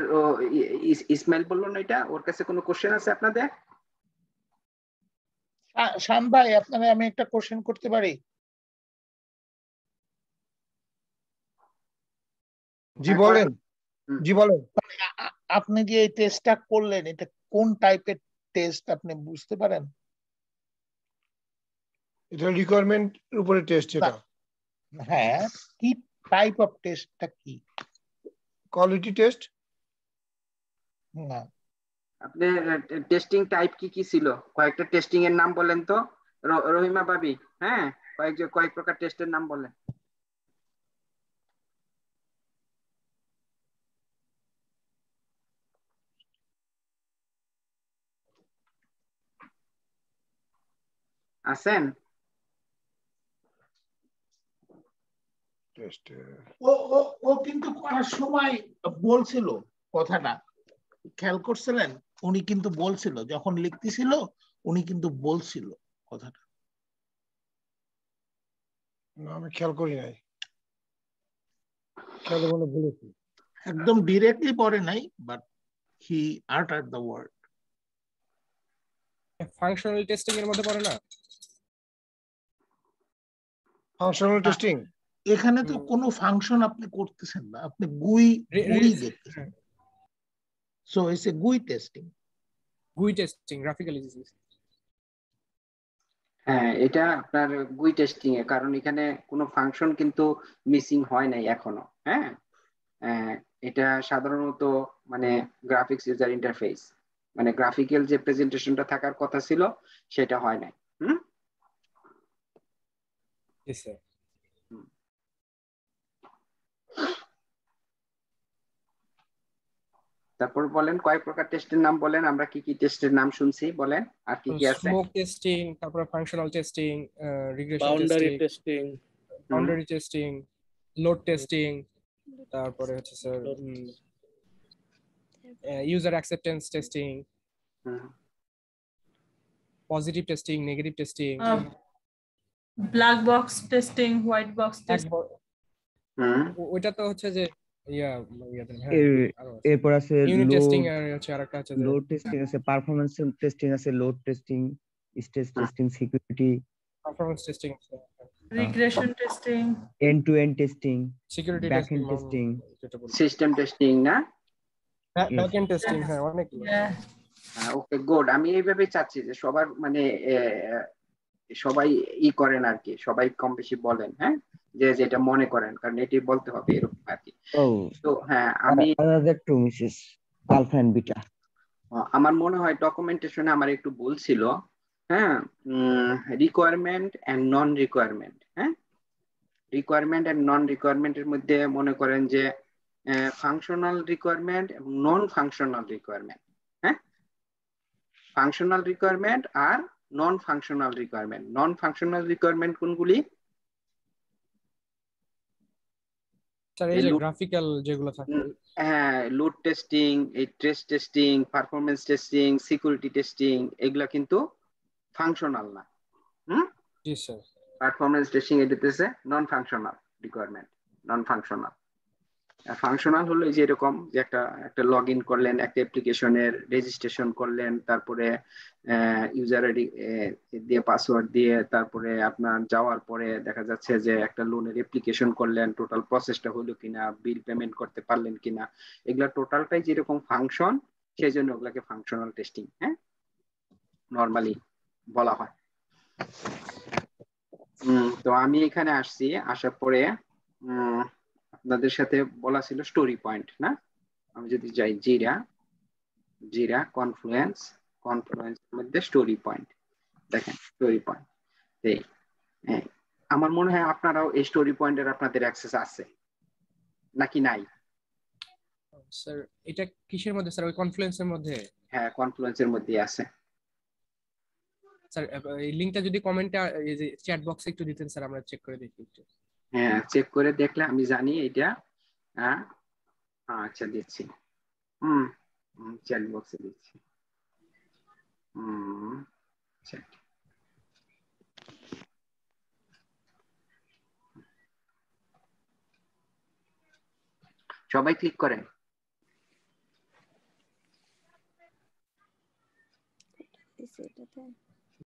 ইসমাইল বলল না এটা? ওর কাছে কোনো কোশ্চেন আছে আপনাদের? শা- শান ভাই আপনাকে আমি একটা কোশ্চেন করতে পারি? জি বলেন। জি বলেন। আপনি যে এই টেস্টটা করলেন এটা কোন টাইপের টেস্ট আপনি বুঝতে পারেন? এটা রিকোয়ারমেন্ট উপরে টেস্ট এটা। হ্যাঁ কি টাইপ অফ টেস্টটা কি? কোয়ালিটি টেস্ট না। আপনি টেস্টিং টাইপ কি কি ছিল? কয়েকটা টেস্টিং এর নাম বলেন তো। রহিমা ভাবি হ্যাঁ? কয়েক কয়েক প্রকার টেস্টের নাম বলেন। আছেন টেস্ট ও ও ও কিন্তু করার সময় বলছিল কথাটা। খেয়াল করছিলেন? উনি কিন্তু বলছিল। যখন লিখতেছিল উনি কিন্তু বলছিল কথাটা। না আমি খেয়াল করি নাই। খেয়াল বলেছি। একদম ডিরেক্টলি পড়ে নাই but he after the word functional testing এর মধ্যে পড়ে না? ফাংশনাল টেস্টিং এখানে তো কোনো ফাংশন আপনি করতেছেন না আপনি গুই গুই দেখতেছেন। সো ইটস এ গুই টেস্টিং গুই টেস্টিং গ্রাফিক্যাল হ্যাঁ এটা আপনার গুই টেস্টিং এ কারণ এখানে কোনো ফাংশন কিন্তু মিসিং হয় নাই এখনও হ্যাঁ? আহ, এটা সাধারণত মানে গ্রাফিক্স ইউজার ইন্টারফেস মানে গ্রাফিক্যাল যে প্রেজেন্টেশনটা থাকার কথা ছিল সেটা হয় নাই। হুম স্যার তারপর বলেন কয়েক প্রকার টেস্টের নাম বলেন? আমরা কি কি টেস্টের নাম শুনছি? বলেন আর কি কি আছে? স্মোক টেস্টিং তারপরে functional testing regression boundary testing testing boundary testing load testing তারপরে হচ্ছে sir user acceptance testing positive testing negative testing Uh, box testing white box testing. ওইটা তো হচ্ছে যে ইয়া হ্যাঁ আছে। এরপর আছে ইউনিট টেস্টিং লোড আর হচ্ছে আরেকটা যে লোড টেস্টিং আছে পারফরম্যান্স টেস্টিং আছে load testing stage testing security performance testing regression testing. End to end testing security back testing end testing system testing না? ব্যাক এন্ড টেস্টিং হ্যাঁ অনেক ওকে গুড আমি এইভাবে চাচ্ছি যে সবার মানে সবাই ই করেন আর কি সবাই কম বেশি বলেন হ্যাঁ? যে যেটা মনে করেন কারণ এটি বলতে হবে এরকম আর কি। তো হ্যাঁ আমি too misses alpha and beta আমার মনে হয় ডকুমেন্টেশনে আমার একটু ভুল ছিল হ্যাঁ? রিকোয়ারমেন্ট অ্যান্ড নন রিকোয়ারমেন্ট হ্যাঁ? রিকোয়ারমেন্ট অ্যান্ড নন রিকোয়ারমেন্টের মধ্যে মনে করেন যে ফাংশনাল রিকোয়ারমেন্ট এবং নন ফাংশনাল রিকোয়ারমেন্ট হ্যাঁ? ফাংশনাল রিকোয়ারমেন্ট আর non functional requirement non functional requirement কোনগুলি? স্যার এই যে গ্রাফিক্যাল যেগুলো থাকে। হ্যাঁ লোড টেস্টিং এই trace testing performance testing security testing এগুলা কিন্তু ফাংশনাল না। হুম? জি sir performance testing এটাতেছে non functional requirement non functional functional হলো যে এরকম যে একটা একটা লগ ইন করলেন, একটা অ্যাপ্লিকেশনের রেজিস্ট্রেশন করলেন, তারপরে ইউজার আইডি দিয়ে পাসওয়ার্ড দিয়ে তারপরে আপনার যাওয়ার পরে দেখা যাচ্ছে যে একটা লোনের অ্যাপ্লিকেশন করলেন টোটাল প্রসেসটা হলো কিনা বিল পেমেন্ট করতে পারলেন কিনা, এগুলা টোটালটাই যেরকম ফাংশন সেই জন্য ওগুলাকে ফাংশনাল টেস্টিং হ্যাঁ? নর্মালি বলা হয়। তো আমি এখানে আসছি, আসার পরে আপনাদের সাথে বলা ছিল স্টোরি পয়েন্ট না? আমি যদি যাই জিরা জিরা কনফ্লুয়েন্স কনফ্লুয়েন্স মধ্যে স্টোরি পয়েন্ট দেখেন স্টোরি পয়েন্ট এই আমার মনে হয় আপনারাও এই স্টোরি পয়েন্টের আপনাদের অ্যাক্সেস আছে নাকি নাই? স্যার এটা কিসের মধ্যে? স্যার ওই কনফ্লুয়েন্সের মধ্যে? হ্যাঁ কনফ্লুয়েন্সের মধ্যে আছে। স্যার এই লিংকটা যদি কমেন্টে এই যে চ্যাট বক্সে একটু দিতেন স্যার আমরা চেক করে দেখি একটু। হ্যাঁ চেক করে দেখলে আমি জানি এটা। হ্যাঁ আচ্ছা দিচ্ছি। হুম চ্যাট বক্সে দিচ্ছি। হুম। সবাই ক্লিক করেন। এটাতে